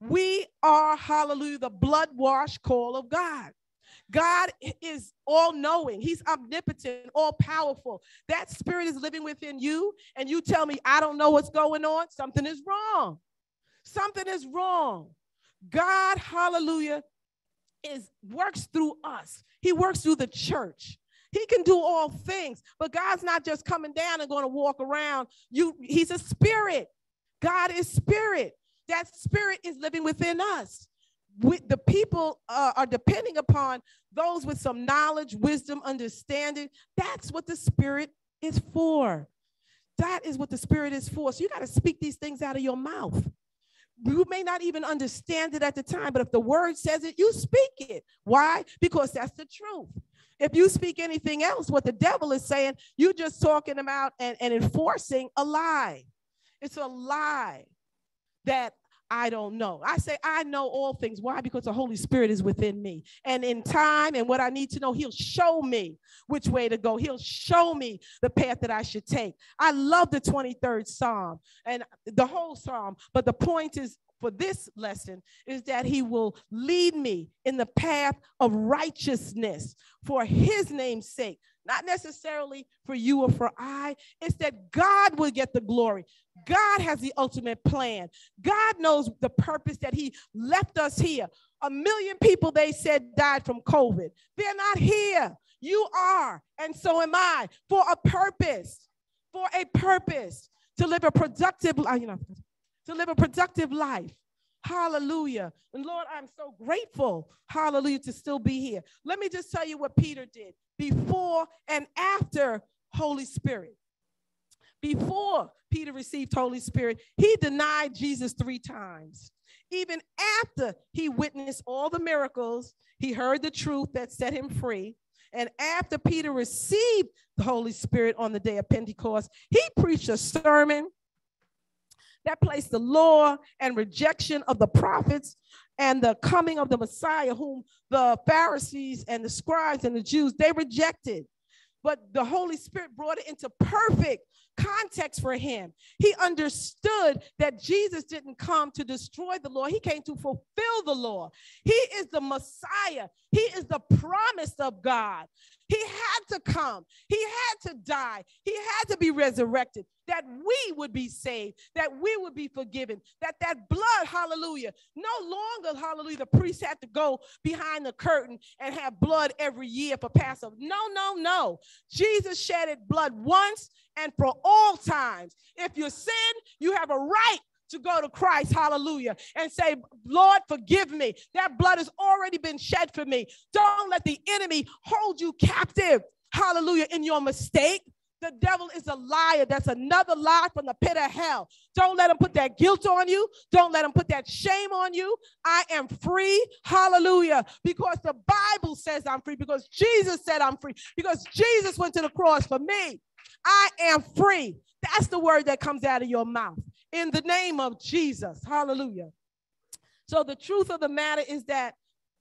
We are, hallelujah, the blood washed call of God. God is all knowing, He's omnipotent, all powerful. That spirit is living within you, and you tell me, I don't know what's going on. Something is wrong. Something is wrong. God, hallelujah, is works through us. He works through the church. He can do all things, but God's not just coming down and going to walk around. You, He's a spirit. God is spirit. That spirit is living within us we, the people uh, are depending upon those with some knowledge, wisdom, understanding. That's what the Spirit is for. That is what the Spirit is for. So you got to speak these things out of your mouth. You may not even understand it at the time, but if the word says it, you speak it. Why? Because that's the truth. If you speak anything else, what the devil is saying, you're just talking about and, and enforcing a lie. It's a lie that I don't know. I say, I know all things. Why? Because the Holy Spirit is within me. And in time and what I need to know, He'll show me which way to go. He'll show me the path that I should take. I love the 23rd Psalm and the whole Psalm. But the point is, for this lesson is that he will lead me in the path of righteousness for his name's sake not necessarily for you or for I. It's that God will get the glory. God has the ultimate plan. God knows the purpose that He left us here. A million people, they said, died from COVID. They're not here. You are, and so am I, for a purpose, for a purpose to live a productive, you know, to live a productive life. Hallelujah. And Lord, I'm so grateful, hallelujah, to still be here. Let me just tell you what Peter did before and after Holy Spirit. Before Peter received Holy Spirit, he denied Jesus three times. Even after he witnessed all the miracles, he heard the truth that set him free. And after Peter received the Holy Spirit on the day of Pentecost, he preached a sermon that placed the law and rejection of the prophets and the coming of the Messiah, whom the Pharisees and the scribes and the Jews they rejected. But the Holy Spirit brought it into perfect context for him. He understood that Jesus didn't come to destroy the law, he came to fulfill the law. He is the Messiah, he is the promise of God. He had to come. He had to die. He had to be resurrected that we would be saved, that we would be forgiven, that that blood, hallelujah, no longer, hallelujah, the priest had to go behind the curtain and have blood every year for Passover. No, no, no. Jesus shedded blood once and for all times. If you sin, you have a right to go to Christ, hallelujah, and say, Lord, forgive me. That blood has already been shed for me. Don't let the enemy hold you captive, hallelujah, in your mistake. The devil is a liar. That's another lie from the pit of hell. Don't let him put that guilt on you. Don't let him put that shame on you. I am free. Hallelujah. Because the Bible says I'm free. Because Jesus said I'm free. Because Jesus went to the cross for me. I am free. That's the word that comes out of your mouth in the name of Jesus. Hallelujah. So the truth of the matter is that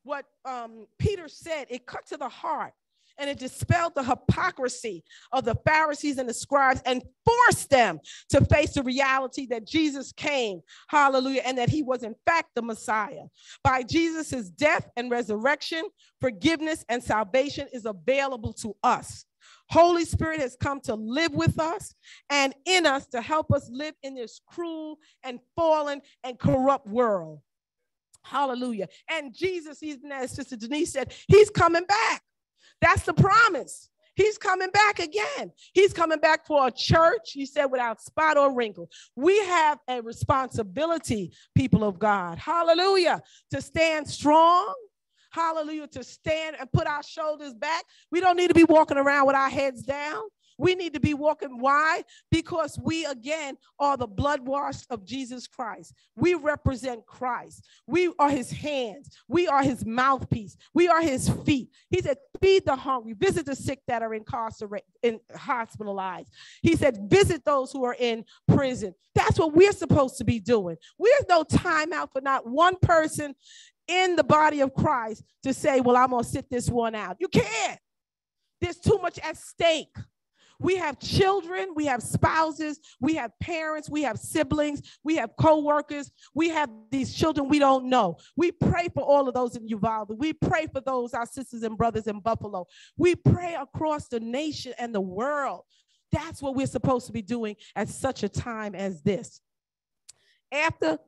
what um, Peter said, it cut to the heart and it dispelled the hypocrisy of the Pharisees and the scribes and forced them to face the reality that Jesus came, hallelujah, and that he was in fact the Messiah. By Jesus' death and resurrection, forgiveness and salvation is available to us. Holy Spirit has come to live with us and in us to help us live in this cruel and fallen and corrupt world. Hallelujah. And Jesus, even as Sister Denise said, he's coming back. That's the promise. He's coming back again. He's coming back for a church, he said, without spot or wrinkle. We have a responsibility, people of God, hallelujah, to stand strong, hallelujah, to stand and put our shoulders back. We don't need to be walking around with our heads down. We need to be walking. Why? Because we, again, are the blood washed of Jesus Christ. We represent Christ. We are his hands. We are his mouthpiece. We are his feet. He said, Feed the hungry, visit the sick that are incarcerated, in, hospitalized. He said, Visit those who are in prison. That's what we're supposed to be doing. There's no time out for not one person in the body of Christ to say, Well, I'm going to sit this one out. You can't. There's too much at stake. We have children, we have spouses, we have parents, we have siblings, we have co-workers, we have these children we don't know. We pray for all of those in Uvalde. We pray for those, our sisters and brothers in Buffalo. We pray across the nation and the world. That's what we're supposed to be doing at such a time as this. After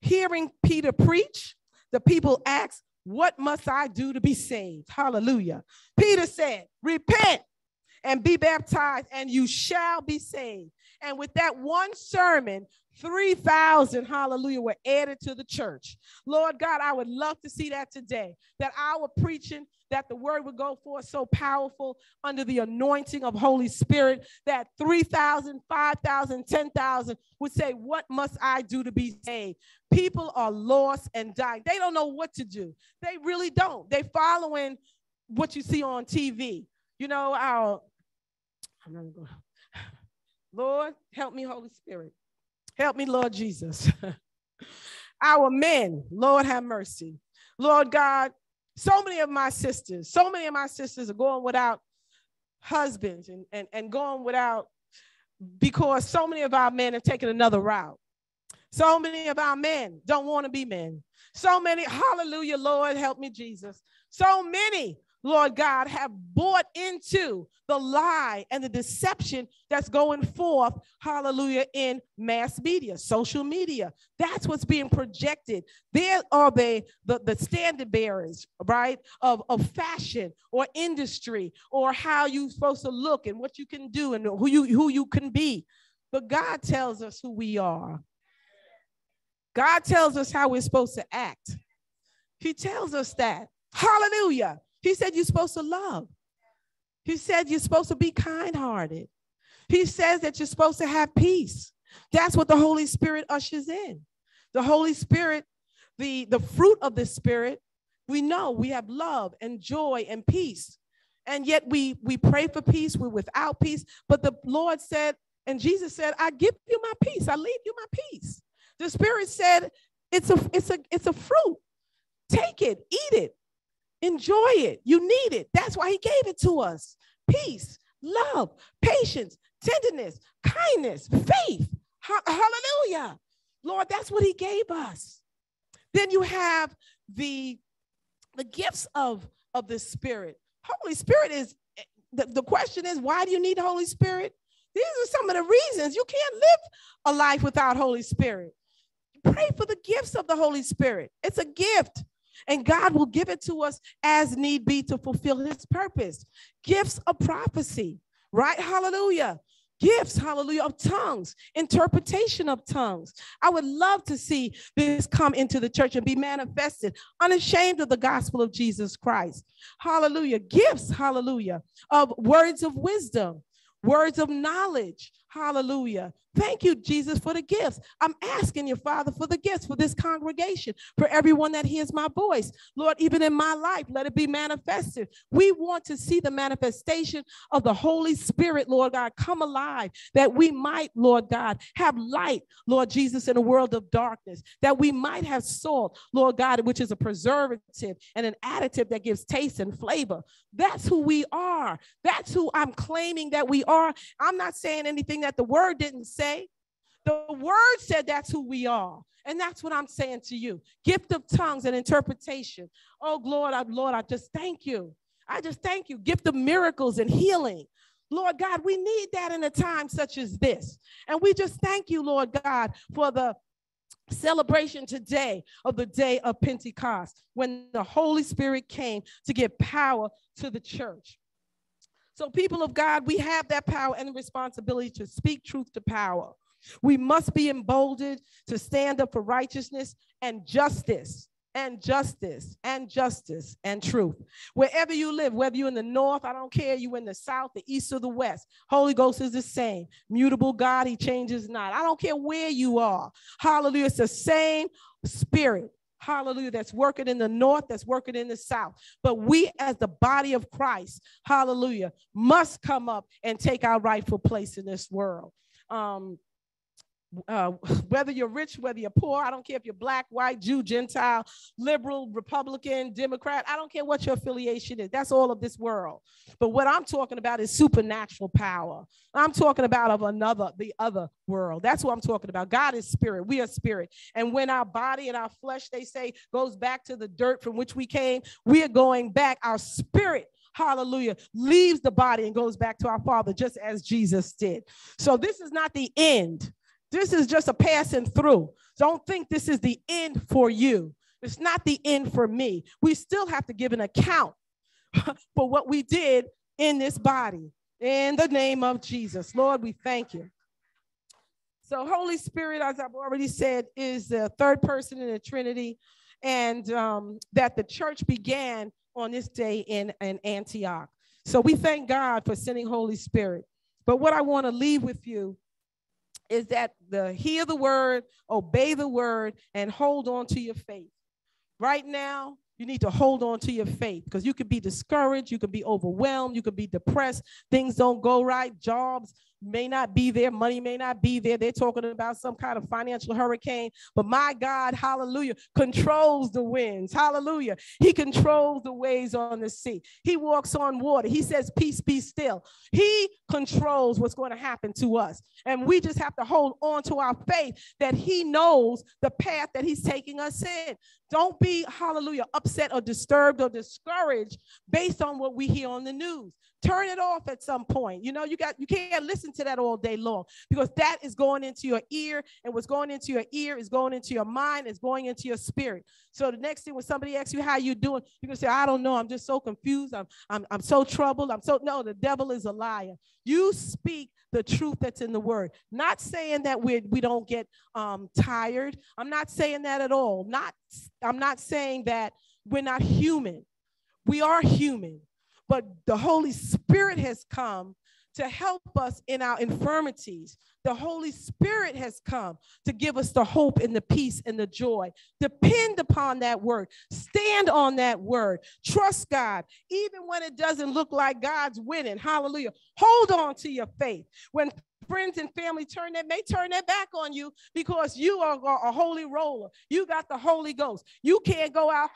hearing Peter preach, the people asked, What must I do to be saved? Hallelujah. Peter said, Repent and be baptized, and you shall be saved. And with that one sermon, 3,000, hallelujah, were added to the church. Lord God, I would love to see that today, that our preaching, that the word would go forth so powerful under the anointing of Holy Spirit, that 3,000, 5,000, 10,000 would say, What must I do to be saved? People are lost and dying. They don't know what to do. They really don't. They following what you see on TV. You know, our. Lord, help me, Holy Spirit. Help me, Lord Jesus. Our men, Lord, have mercy. Lord God, so many of my sisters, so many of my sisters are going without husbands and, and, and going without because so many of our men have taken another route. So many of our men don't want to be men. So many, hallelujah, Lord, help me, Jesus. So many Lord God, have bought into the lie and the deception that's going forth, hallelujah, in mass media, social media. That's what's being projected. There are the, the, the standard bearers, right, of, of fashion or industry or how you're supposed to look and what you can do and who you, who you can be. But God tells us who we are. God tells us how we're supposed to act. He tells us that. Hallelujah. He said you're supposed to love. He said you're supposed to be kind hearted. He says that you're supposed to have peace. That's what the Holy Spirit ushers in. The Holy Spirit, the, the fruit of the Spirit, we know we have love and joy and peace. And yet we, we pray for peace, we're without peace. But the Lord said, and Jesus said, I give you my peace, I leave you my peace. The Spirit said, it's a, it's a, it's a fruit. Take it, eat it, Enjoy it. You need it. That's why he gave it to us. Peace, love, patience, tenderness, kindness, faith. Hallelujah. Lord, that's what he gave us. Then you have the, the gifts of, of the Spirit. Holy Spirit is the, the question is, why do you need the Holy Spirit? These are some of the reasons you can't live a life without Holy Spirit. Pray for the gifts of the Holy Spirit. It's a gift. And God will give it to us as need be to fulfill his purpose. Gifts of prophecy, right? Hallelujah gifts, hallelujah, of tongues, interpretation of tongues. I would love to see this come into the church and be manifested, unashamed of the gospel of Jesus Christ. Hallelujah. Gifts, hallelujah, of words of wisdom, words of knowledge. Hallelujah. Thank you, Jesus, for the gifts. I'm asking you, Father, for the gifts for this congregation, for everyone that hears my voice. Lord, even in my life, let it be manifested. We want to see the manifestation of the Holy Spirit, Lord God, come alive, that we might, Lord God, have light, Lord Jesus, in a world of darkness, that we might have salt, Lord God, which is a preservative and an additive that gives taste and flavor. That's who we are. That's who I'm claiming that we are. I'm not saying anything that the word didn't say. The word said that's who we are. And that's what I'm saying to you. Gift of tongues and interpretation. Oh, Lord, I, Lord, I just thank you. I just thank you. Gift of miracles and healing. Lord God, we need that in a time such as this. And we just thank you, Lord God, for the celebration today of the day of Pentecost when the Holy Spirit came to give power to the church. So, people of God, we have that power and the responsibility to speak truth to power. We must be emboldened to stand up for righteousness and justice and justice and justice and truth. Wherever you live, whether you're in the north, I don't care, you in the south, the east, or the west, Holy Ghost is the same. Mutable God, He changes not. I don't care where you are. Hallelujah. It's the same spirit hallelujah, that's working in the north, that's working in the south. But we, as the body of Christ, hallelujah, must come up and take our rightful place in this world. Um, uh, whether you're rich, whether you're poor, I don't care if you're black, white, Jew, Gentile, liberal, Republican, Democrat, I don't care what your affiliation is. That's all of this world. But what I'm talking about is supernatural power. I'm talking about of another, the other world. That's what I'm talking about. God is spirit. We are spirit. And when our body and our flesh, they say, goes back to the dirt from which we came, we are going back. Our spirit hallelujah, leaves the body and goes back to our Father, just as Jesus did. So, this is not the end. This is just a passing through. Don't think this is the end for you. It's not the end for me. We still have to give an account for what we did in this body. In the name of Jesus. Lord, we thank you. So, Holy Spirit, as I've already said, is the third person in the Trinity, and um, that the church began on this day in, in Antioch. So, we thank God for sending Holy Spirit. But what I want to leave with you is that the hear the word, obey the word, and hold on to your faith. Right now, you need to hold on to your faith because you could be discouraged, you could be overwhelmed, you could be depressed, things don't go right, jobs may not be there, money may not be there. They're talking about some kind of financial hurricane, but my God, hallelujah, controls the winds. Hallelujah. He controls the waves on the sea. He walks on water. He says, Peace be still. He controls what's going to happen to us. And we just have to hold on to our faith that He knows the path that He's taking us in. Don't be, hallelujah, upset or disturbed or discouraged based on what we hear on the news. Turn it off at some point. You know, you got you can't listen to that all day long because that is going into your ear, and what's going into your ear is going into your mind, is going into your spirit. So the next thing when somebody asks you how you doing, you can say, I don't know, I'm just so confused, I'm I'm I'm so troubled, I'm so no, the devil is a liar. You speak the truth that's in the word. Not saying that we we don't get um, tired. I'm not saying that at all. Not I'm not saying that we're not human. We are human but the Holy Spirit has come to help us in our infirmities. The Holy Spirit has come to give us the hope and the peace and the joy. Depend upon that word. Stand on that word. Trust God, even when it doesn't look like God's winning. Hallelujah. Hold on to your faith. When friends and family turn that may turn their back on you because you are a holy roller. You got the Holy Ghost. You can't go out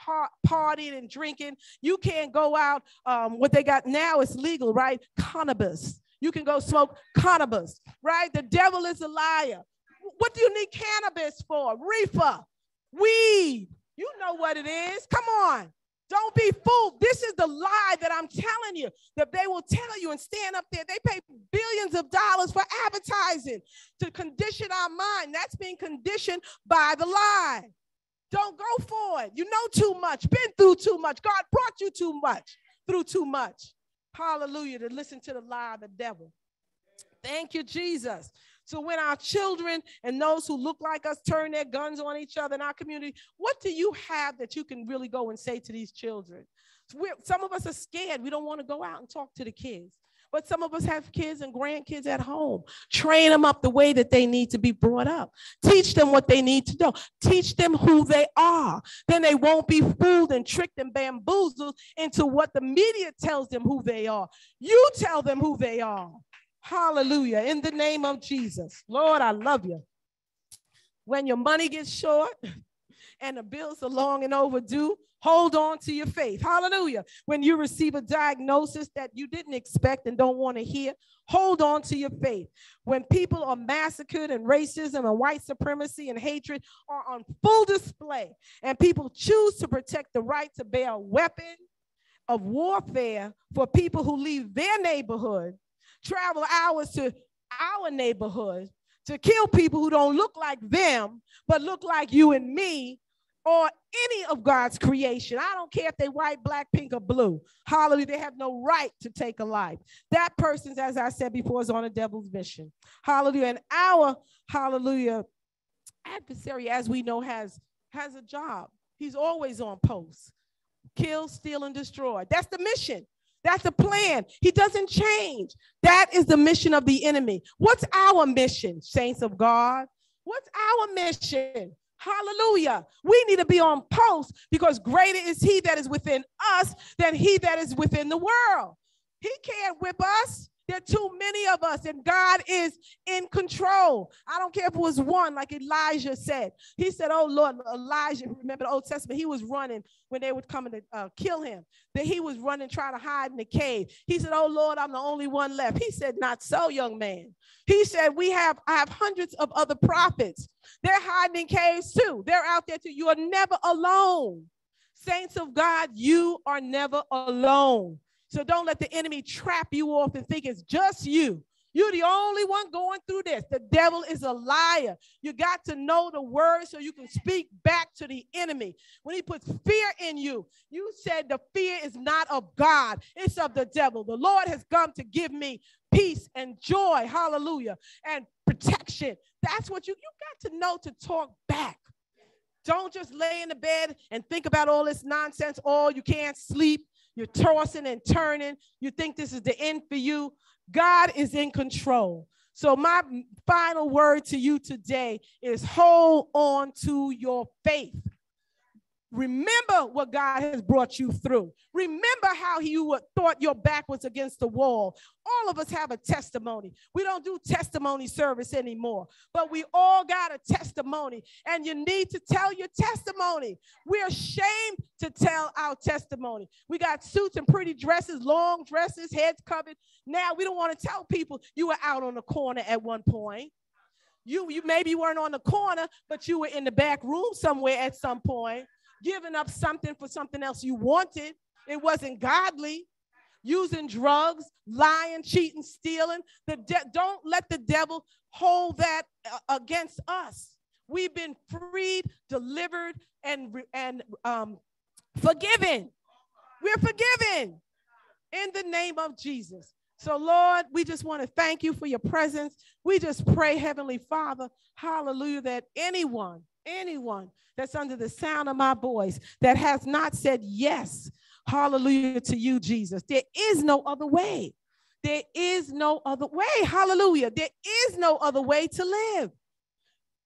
partying and drinking. You can't go out. Um, what they got now is legal, right? Cannabis. You can go smoke cannabis, right? The devil is a liar. What do you need cannabis for? Reefer, weed. You know what it is. Come on. Don't be fooled. This is the lie that I'm telling you that they will tell you and stand up there. They pay billions of dollars for advertising to condition our mind. That's being conditioned by the lie. Don't go for it. You know too much, been through too much. God brought you too much, through too much. Hallelujah, to listen to the lie of the devil. Thank you, Jesus. So when our children and those who look like us turn their guns on each other in our community, what do you have that you can really go and say to these children? We're, some of us are scared. We don't want to go out and talk to the kids. But some of us have kids and grandkids at home. Train them up the way that they need to be brought up. Teach them what they need to know. Teach them who they are. Then they won't be fooled and tricked and bamboozled into what the media tells them who they are. You tell them who they are. Hallelujah. In the name of Jesus. Lord, I love you. When your money gets short and the bills are long and overdue, hold on to your faith. Hallelujah. When you receive a diagnosis that you didn't expect and don't want to hear, hold on to your faith. When people are massacred and racism and white supremacy and hatred are on full display, and people choose to protect the right to bear a weapon of warfare for people who leave their neighborhood travel hours to our neighborhood to kill people who don't look like them, but look like you and me or any of God's creation. I don't care if they white, black, pink, or blue. Hallelujah. They have no right to take a life. That person, as I said before, is on a devil's mission. Hallelujah. And our hallelujah adversary, as we know, has has a job. He's always on post. Kill, steal, and destroy. That's the mission. That's the plan. He doesn't change. That is the mission of the enemy. What's our mission, saints of God? What's our mission? Hallelujah. We need to be on post because greater is he that is within us than he that is within the world. He can't whip us. There are too many of us, and God is in control. I don't care if it was one, like Elijah said. He said, Oh Lord, Elijah, remember the Old Testament, he was running when they were coming to uh, kill him. That he was running, trying to hide in the cave. He said, Oh Lord, I'm the only one left. He said, Not so, young man. He said, We have, I have hundreds of other prophets. They're hiding in caves too. They're out there too. You are never alone. Saints of God, you are never alone. So don't let the enemy trap you off and think it's just you. You're the only one going through this. The devil is a liar. You got to know the word so you can speak back to the enemy. When he puts fear in you, you said the fear is not of God, it's of the devil. The Lord has come to give me peace and joy, hallelujah, and protection. That's what you, you got to know to talk back. Don't just lay in the bed and think about all this nonsense. Oh, you can't sleep. You're tossing and turning. You think this is the end for you. God is in control. So, my final word to you today is hold on to your faith. Remember what God has brought you through. Remember how you thought your back was against the wall. All of us have a testimony. We don't do testimony service anymore, but we all got a testimony, and you need to tell your testimony. We're ashamed to tell our testimony. We got suits and pretty dresses, long dresses, heads covered. Now we don't want to tell people you were out on the corner at one point. You, you maybe weren't on the corner, but you were in the back room somewhere at some point giving up something for something else you wanted. It wasn't godly. Using drugs, lying, cheating, stealing. The de- don't let the devil hold that uh, against us. We've been freed, delivered, and and um, forgiven. We're forgiven in the name of Jesus. So, Lord, we just want to thank you for your presence. We just pray, Heavenly Father, hallelujah, that anyone anyone that's under the sound of my voice that has not said yes, hallelujah, to you, Jesus. There is no other way. There is no other way. Hallelujah. There is no other way to live.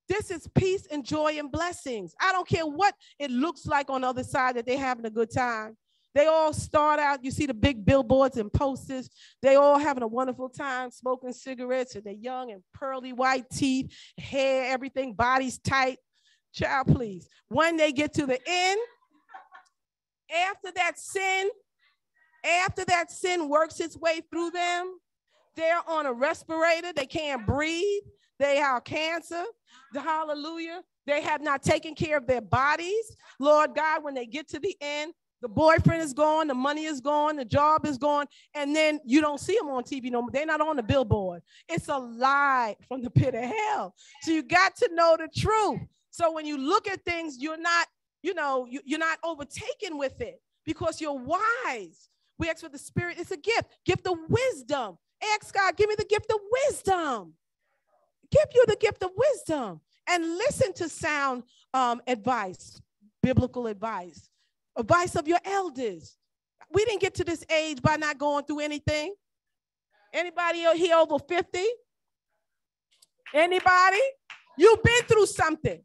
This is peace and joy and blessings. I don't care what it looks like on the other side that they're having a good time. They all start out, you see the big billboards and posters. They all having a wonderful time smoking cigarettes, and they're young and pearly white teeth, hair, everything, bodies tight. Child, please. When they get to the end, after that sin, after that sin works its way through them, they're on a respirator, they can't breathe, they have cancer, the hallelujah. They have not taken care of their bodies. Lord God, when they get to the end, The boyfriend is gone, the money is gone, the job is gone, and then you don't see them on TV no more. They're not on the billboard. It's a lie from the pit of hell. So you got to know the truth. So when you look at things, you're not, you know, you, you're not overtaken with it because you're wise. We ask for the spirit, it's a gift, gift of wisdom. Ask God, give me the gift of wisdom. Give you the gift of wisdom and listen to sound um, advice, biblical advice, advice of your elders. We didn't get to this age by not going through anything. Anybody here over 50? Anybody? You've been through something.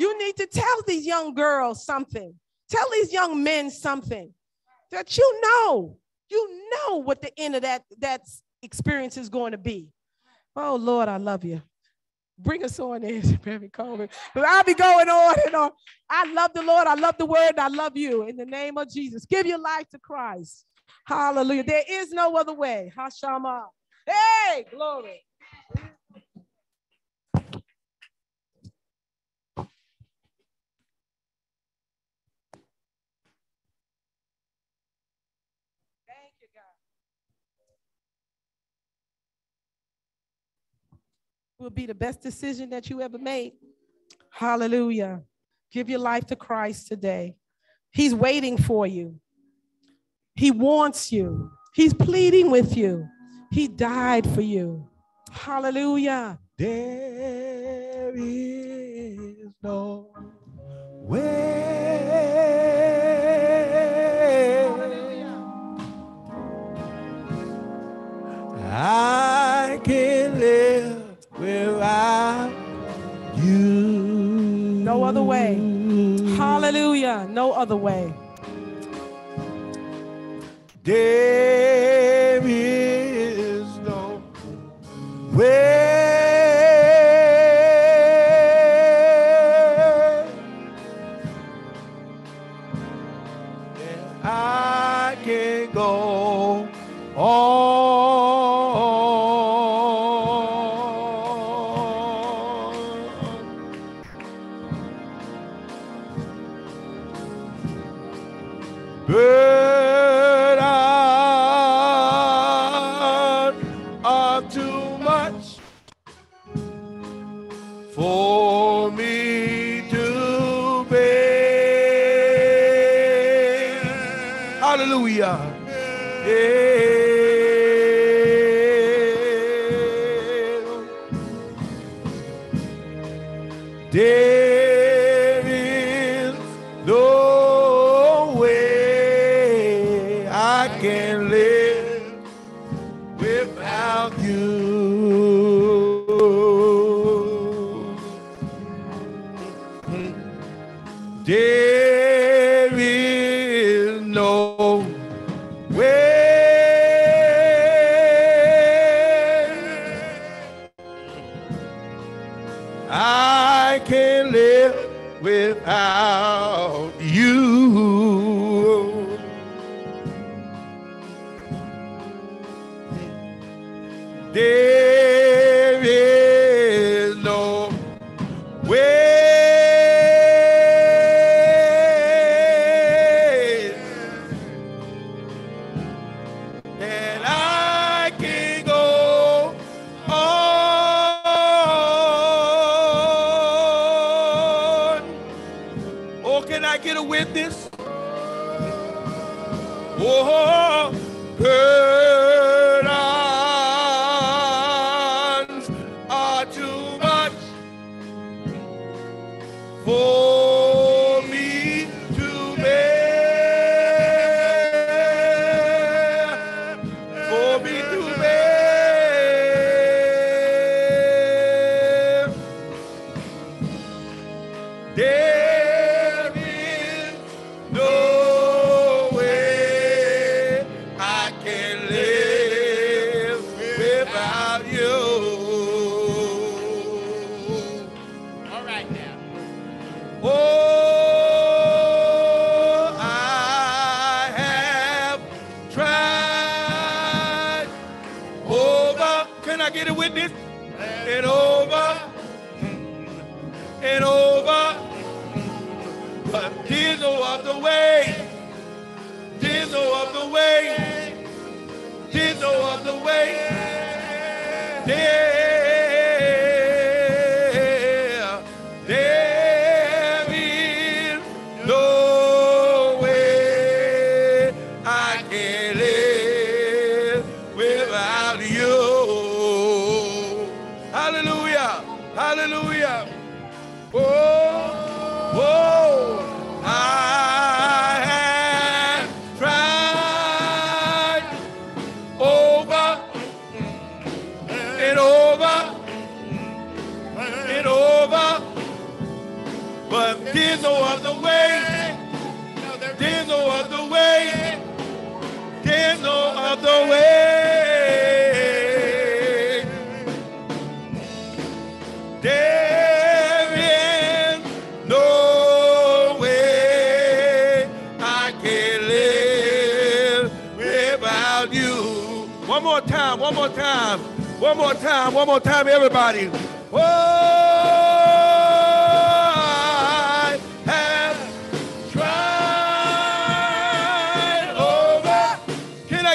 You need to tell these young girls something. Tell these young men something that you know. You know what the end of that, that experience is going to be. Oh, Lord, I love you. Bring us on in, Mary Coleman. But I'll be going on and on. I love the Lord. I love the word. I love you. In the name of Jesus, give your life to Christ. Hallelujah. There is no other way. Hashama. Hey, glory. Will be the best decision that you ever made. Hallelujah. Give your life to Christ today. He's waiting for you. He wants you. He's pleading with you. He died for you. Hallelujah. There is no way. I Hallelujah. No other way. There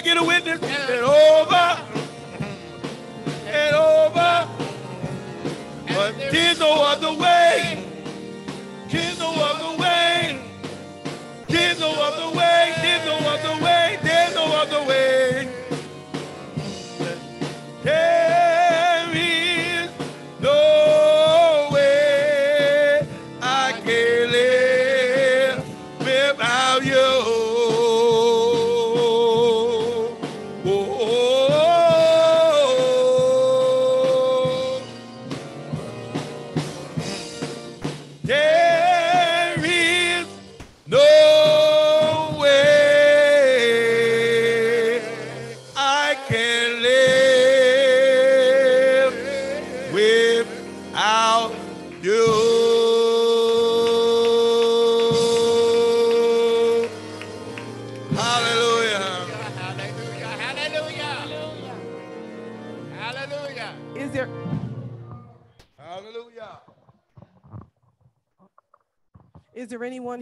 get a witness? And over and over. But there's no other way. There's no other way. There's no other way. There's no other way. There's no other way.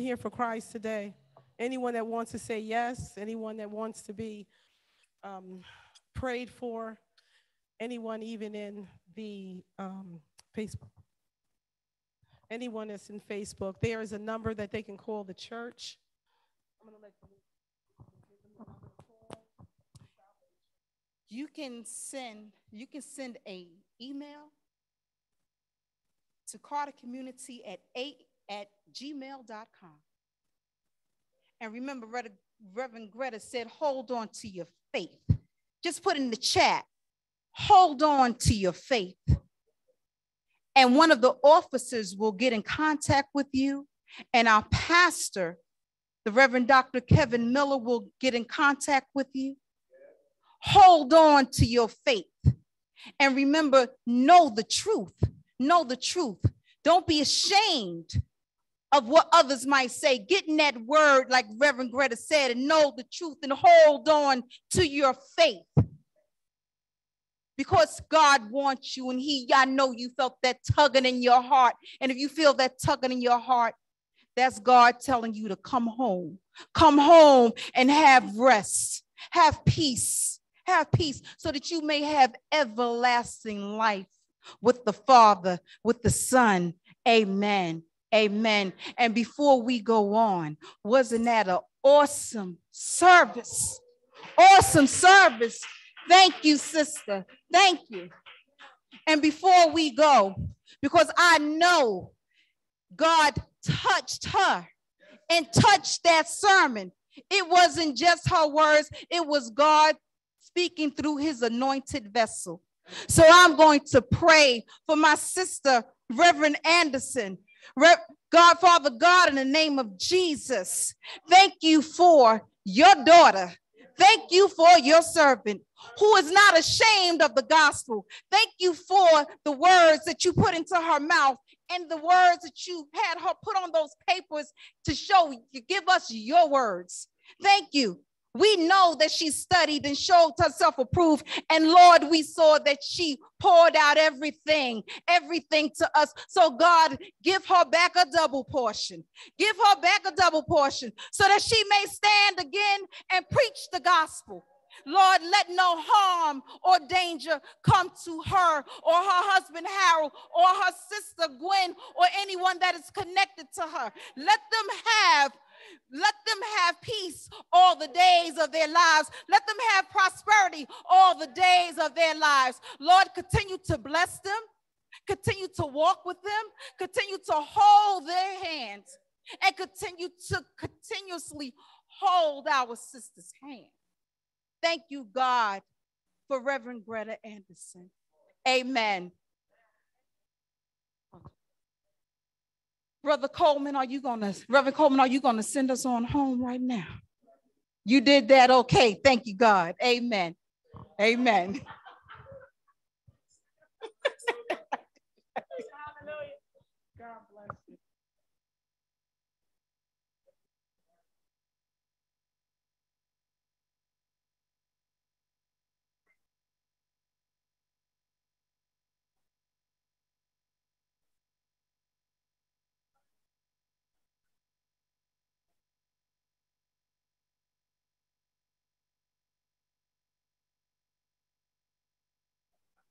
Here for Christ today? Anyone that wants to say yes? Anyone that wants to be um, prayed for? Anyone even in the um, Facebook? Anyone that's in Facebook? There is a number that they can call the church. You can send, you can send a email to Carter Community at eight at gmail.com. And remember, Rev- Reverend Greta said, hold on to your faith. Just put in the chat, hold on to your faith. And one of the officers will get in contact with you, and our pastor, the Reverend Dr. Kevin Miller, will get in contact with you. Hold on to your faith. And remember, know the truth. Know the truth. Don't be ashamed of what others might say. Get in that word, like Reverend Greta said, and know the truth and hold on to your faith. Because God wants you, and He, I know you felt that tugging in your heart. And if you feel that tugging in your heart, that's God telling you to come home. Come home and have rest, have peace, have peace, so that you may have everlasting life with the Father, with the Son. Amen. Amen. And before we go on, wasn't that an awesome service? Awesome service. Thank you, sister. Thank you. And before we go, because I know God touched her and touched that sermon. It wasn't just her words, it was God speaking through his anointed vessel. So I'm going to pray for my sister, Reverend Anderson. Re- God, Father God, in the name of Jesus, thank you for your daughter. Thank you for your servant who is not ashamed of the gospel. Thank you for the words that you put into her mouth and the words that you had her put on those papers to show you give us your words. Thank you We know that she studied and showed herself approved. And Lord, we saw that she poured out everything, everything to us. So, God, give her back a double portion. Give her back a double portion so that she may stand again and preach the gospel. Lord, let no harm or danger come to her or her husband Harold or her sister Gwen or anyone that is connected to her. Let them have let them have peace all the days of their lives. Let them have prosperity all the days of their lives. Lord, continue to bless them, continue to walk with them, continue to hold their hands, and continue to continuously hold our sister's hand. Thank you, God, for Reverend Greta Anderson. Amen. Brother Coleman, are you gonna, Reverend Coleman, are you gonna send us on home right now? You did that, okay. Thank you, God. Amen. Amen.